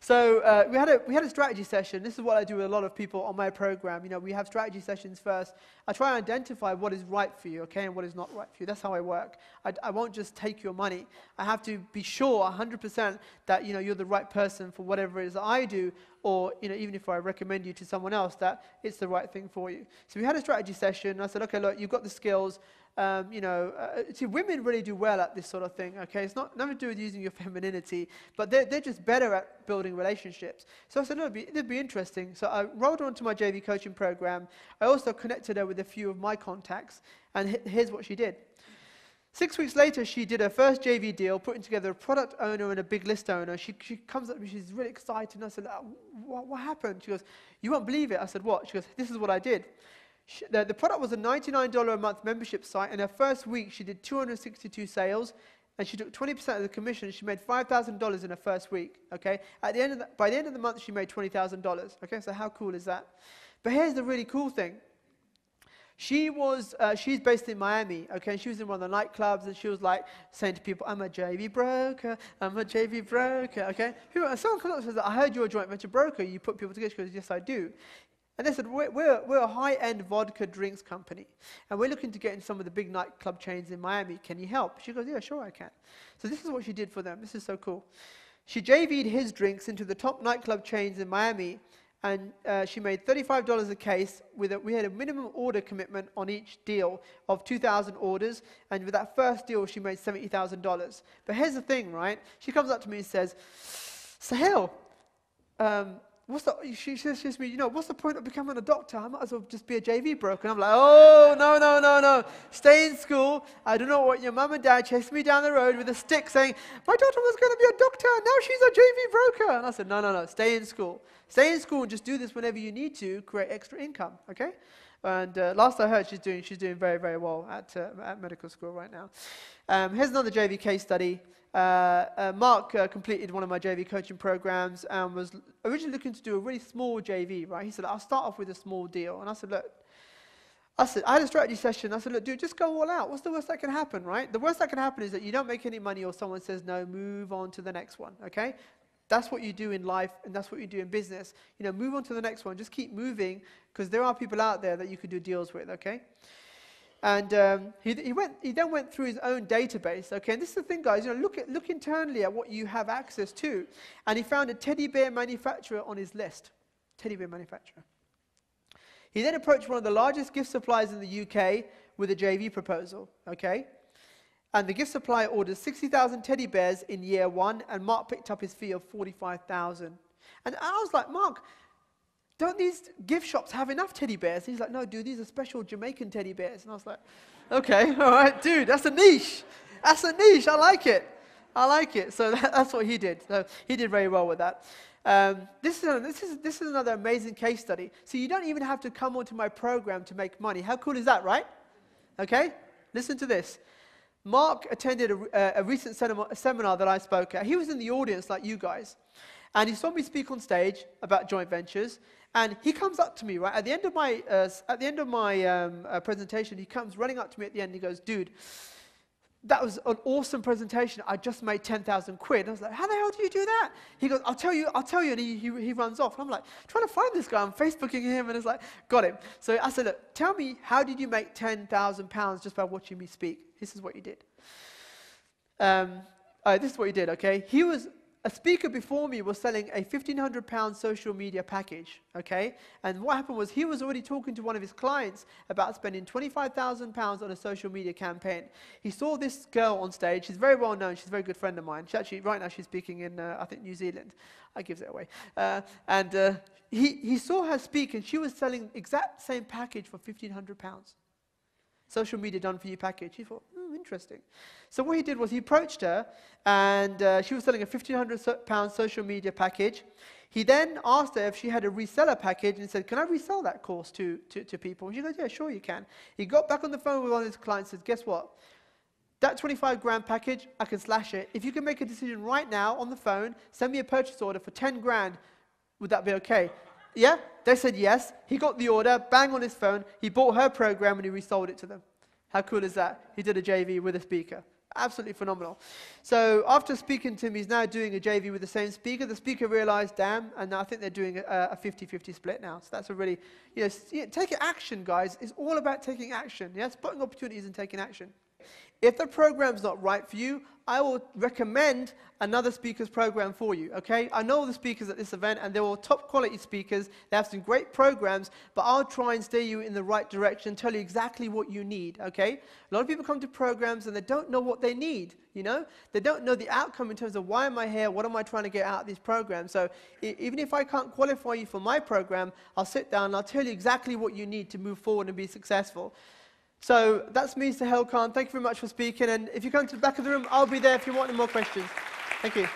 So uh, we, had a, we had a strategy session. This is what I do with a lot of people on my program. You know, we have strategy sessions first. I try and identify what is right for you, okay, and what is not right for you. That's how I work. I, I won't just take your money. I have to be sure 100% that, you know, you're the right person for whatever it is that I do, or, you know, even if I recommend you to someone else, that it's the right thing for you. So we had a strategy session. I said, okay, look, you've got the skills um, you know, uh, see, women really do well at this sort of thing, okay? It's not nothing to do with using your femininity, but they're, they're just better at building relationships. So I said, no, it'd be, it'd be interesting. So I rolled onto my JV coaching program. I also connected her with a few of my contacts, and here's what she did. Six weeks later, she did her first JV deal, putting together a product owner and a big list owner. She, she comes up, to me, she's really excited. And I said, what, what happened? She goes, you won't believe it. I said, what? She goes, this is what I did the, the product was a $99 a month membership site. In her first week, she did 262 sales, and she took 20% of the commission. She made $5,000 in her first week. Okay, at the end of the, by the end of the month, she made $20,000. Okay, so how cool is that? But here's the really cool thing. She was, uh, she's based in Miami, okay, and she was in one of the nightclubs, and she was like saying to people, I'm a JV broker, I'm a JV broker, okay? Someone comes up and says, I heard you're a joint venture broker, you put people together, she goes, yes, I do. And they said, we're, we're, a high-end vodka drinks company, and we're looking to get in some of the big nightclub chains in Miami. Can you help? She goes, yeah, sure I can. So this is what she did for them. This is so cool. She JV'd his drinks into the top nightclub chains in Miami, and uh, she made $35 a case. With a, we had a minimum order commitment on each deal of 2,000 orders, and with that first deal, she made $70,000. But here's the thing, right? She comes up to me and says, Sohail, um, what's the, she says to me, you know, what's the point of becoming a doctor? I might as well just be a JV broker. And I'm like, oh, no, no, no, no. Stay in school. I don't know what your mum and dad chased me down the road with a stick saying, my daughter was going to be a doctor. Now she's a JV broker. And I said, no, no, no. Stay in school. Stay in school and just do this whenever you need to create extra income, okay? And uh, last I heard, she's doing, she's doing very, very well at, uh, at medical school right now. Um, here's another JV case study. Uh, uh, Mark uh, completed one of my JV coaching programs and was originally looking to do a really small JV, right? He said, I'll start off with a small deal. And I said, look, I said, I had a strategy session. I said, look, dude, just go all out. What's the worst that can happen, right? The worst that can happen is that you don't make any money or someone says, no, move on to the next one, okay? That's what you do in life and that's what you do in business. You know, move on to the next one. Just keep moving because there are people out there that you could do deals with, okay? And um, he, he, went, he then went through his own database. Okay, and this is the thing, guys. You know, look, at, look internally at what you have access to. And he found a teddy bear manufacturer on his list. Teddy bear manufacturer. He then approached one of the largest gift suppliers in the UK with a JV proposal. Okay, and the gift supplier ordered 60,000 teddy bears in year one, and Mark picked up his fee of 45,000. And I was like, Mark, don't these gift shops have enough teddy bears? he's like, no, dude, these are special Jamaican teddy bears. And I was like, okay, all right, dude, that's a niche. That's a niche. I like it. I like it. So that, that's what he did. So he did very well with that. Um, this, is, this, is, this is another amazing case study. So you don't even have to come onto my program to make money. How cool is that, right? Okay? Listen to this. Mark attended a, a recent seminar that I spoke at. He was in the audience like you guys. And he saw me speak on stage about joint ventures. And he comes up to me, right, at the end of my, uh, at the end of my um, uh, presentation, he comes running up to me at the end he goes, dude, that was an awesome presentation. I just made 10,000 quid. And I was like, how the hell do you do that? He goes, I'll tell you, I'll tell you. And he, he, he runs off. And I'm like, trying to find this guy. I'm Facebooking him. And it's like, got him. So I said, look, tell me, how did you make 10,000 pounds just by watching me speak? This is what he did. Um, uh, this is what he did, okay? He was a speaker before me was selling a 1500 pound social media package, okay? And what happened was he was already talking to one of his clients about spending 25,000 pounds on a social media campaign. He saw this girl on stage. She's very well known. She's a very good friend of mine. She actually, right now, she's speaking in, uh, I think, New Zealand. I give it away. Uh, and uh, he, he saw her speak, and she was selling the exact same package for 1500 pounds. Social media done for you package. He thought, interesting. So what he did was he approached her, and uh, she was selling a £1,500 social media package. He then asked her if she had a reseller package and said, can I resell that course to, to, to people? And she goes, yeah, sure you can. He got back on the phone with one of his clients and said, guess what? That 25 grand package, I can slash it. If you can make a decision right now on the phone, send me a purchase order for 10 grand, would that be okay? Yeah? They said yes. He got the order, bang on his phone. He bought her program and he resold it to them. How cool is that? He did a JV with a speaker. Absolutely phenomenal. So after speaking to him, he's now doing a JV with the same speaker. The speaker realized, damn, and I think they're doing a 50-50 split now. So that's a really, you know, take action, guys. It's all about taking action. Yeah, spotting opportunities and taking action. If the program's not right for you, I will recommend another speaker's program for you, okay? I know all the speakers at this event, and they're all top quality speakers. They have some great programs, but I'll try and steer you in the right direction, tell you exactly what you need, okay? A lot of people come to programs and they don't know what they need, you know? They don't know the outcome in terms of why am I here, what am I trying to get out of these programs. So even if I can't qualify you for my program, I'll sit down and I'll tell you exactly what you need to move forward and be successful. So that's me, Sohail Khan. Thank you very much for speaking. And if you come to the back of the room, I'll be there if you want any more questions. Thank you.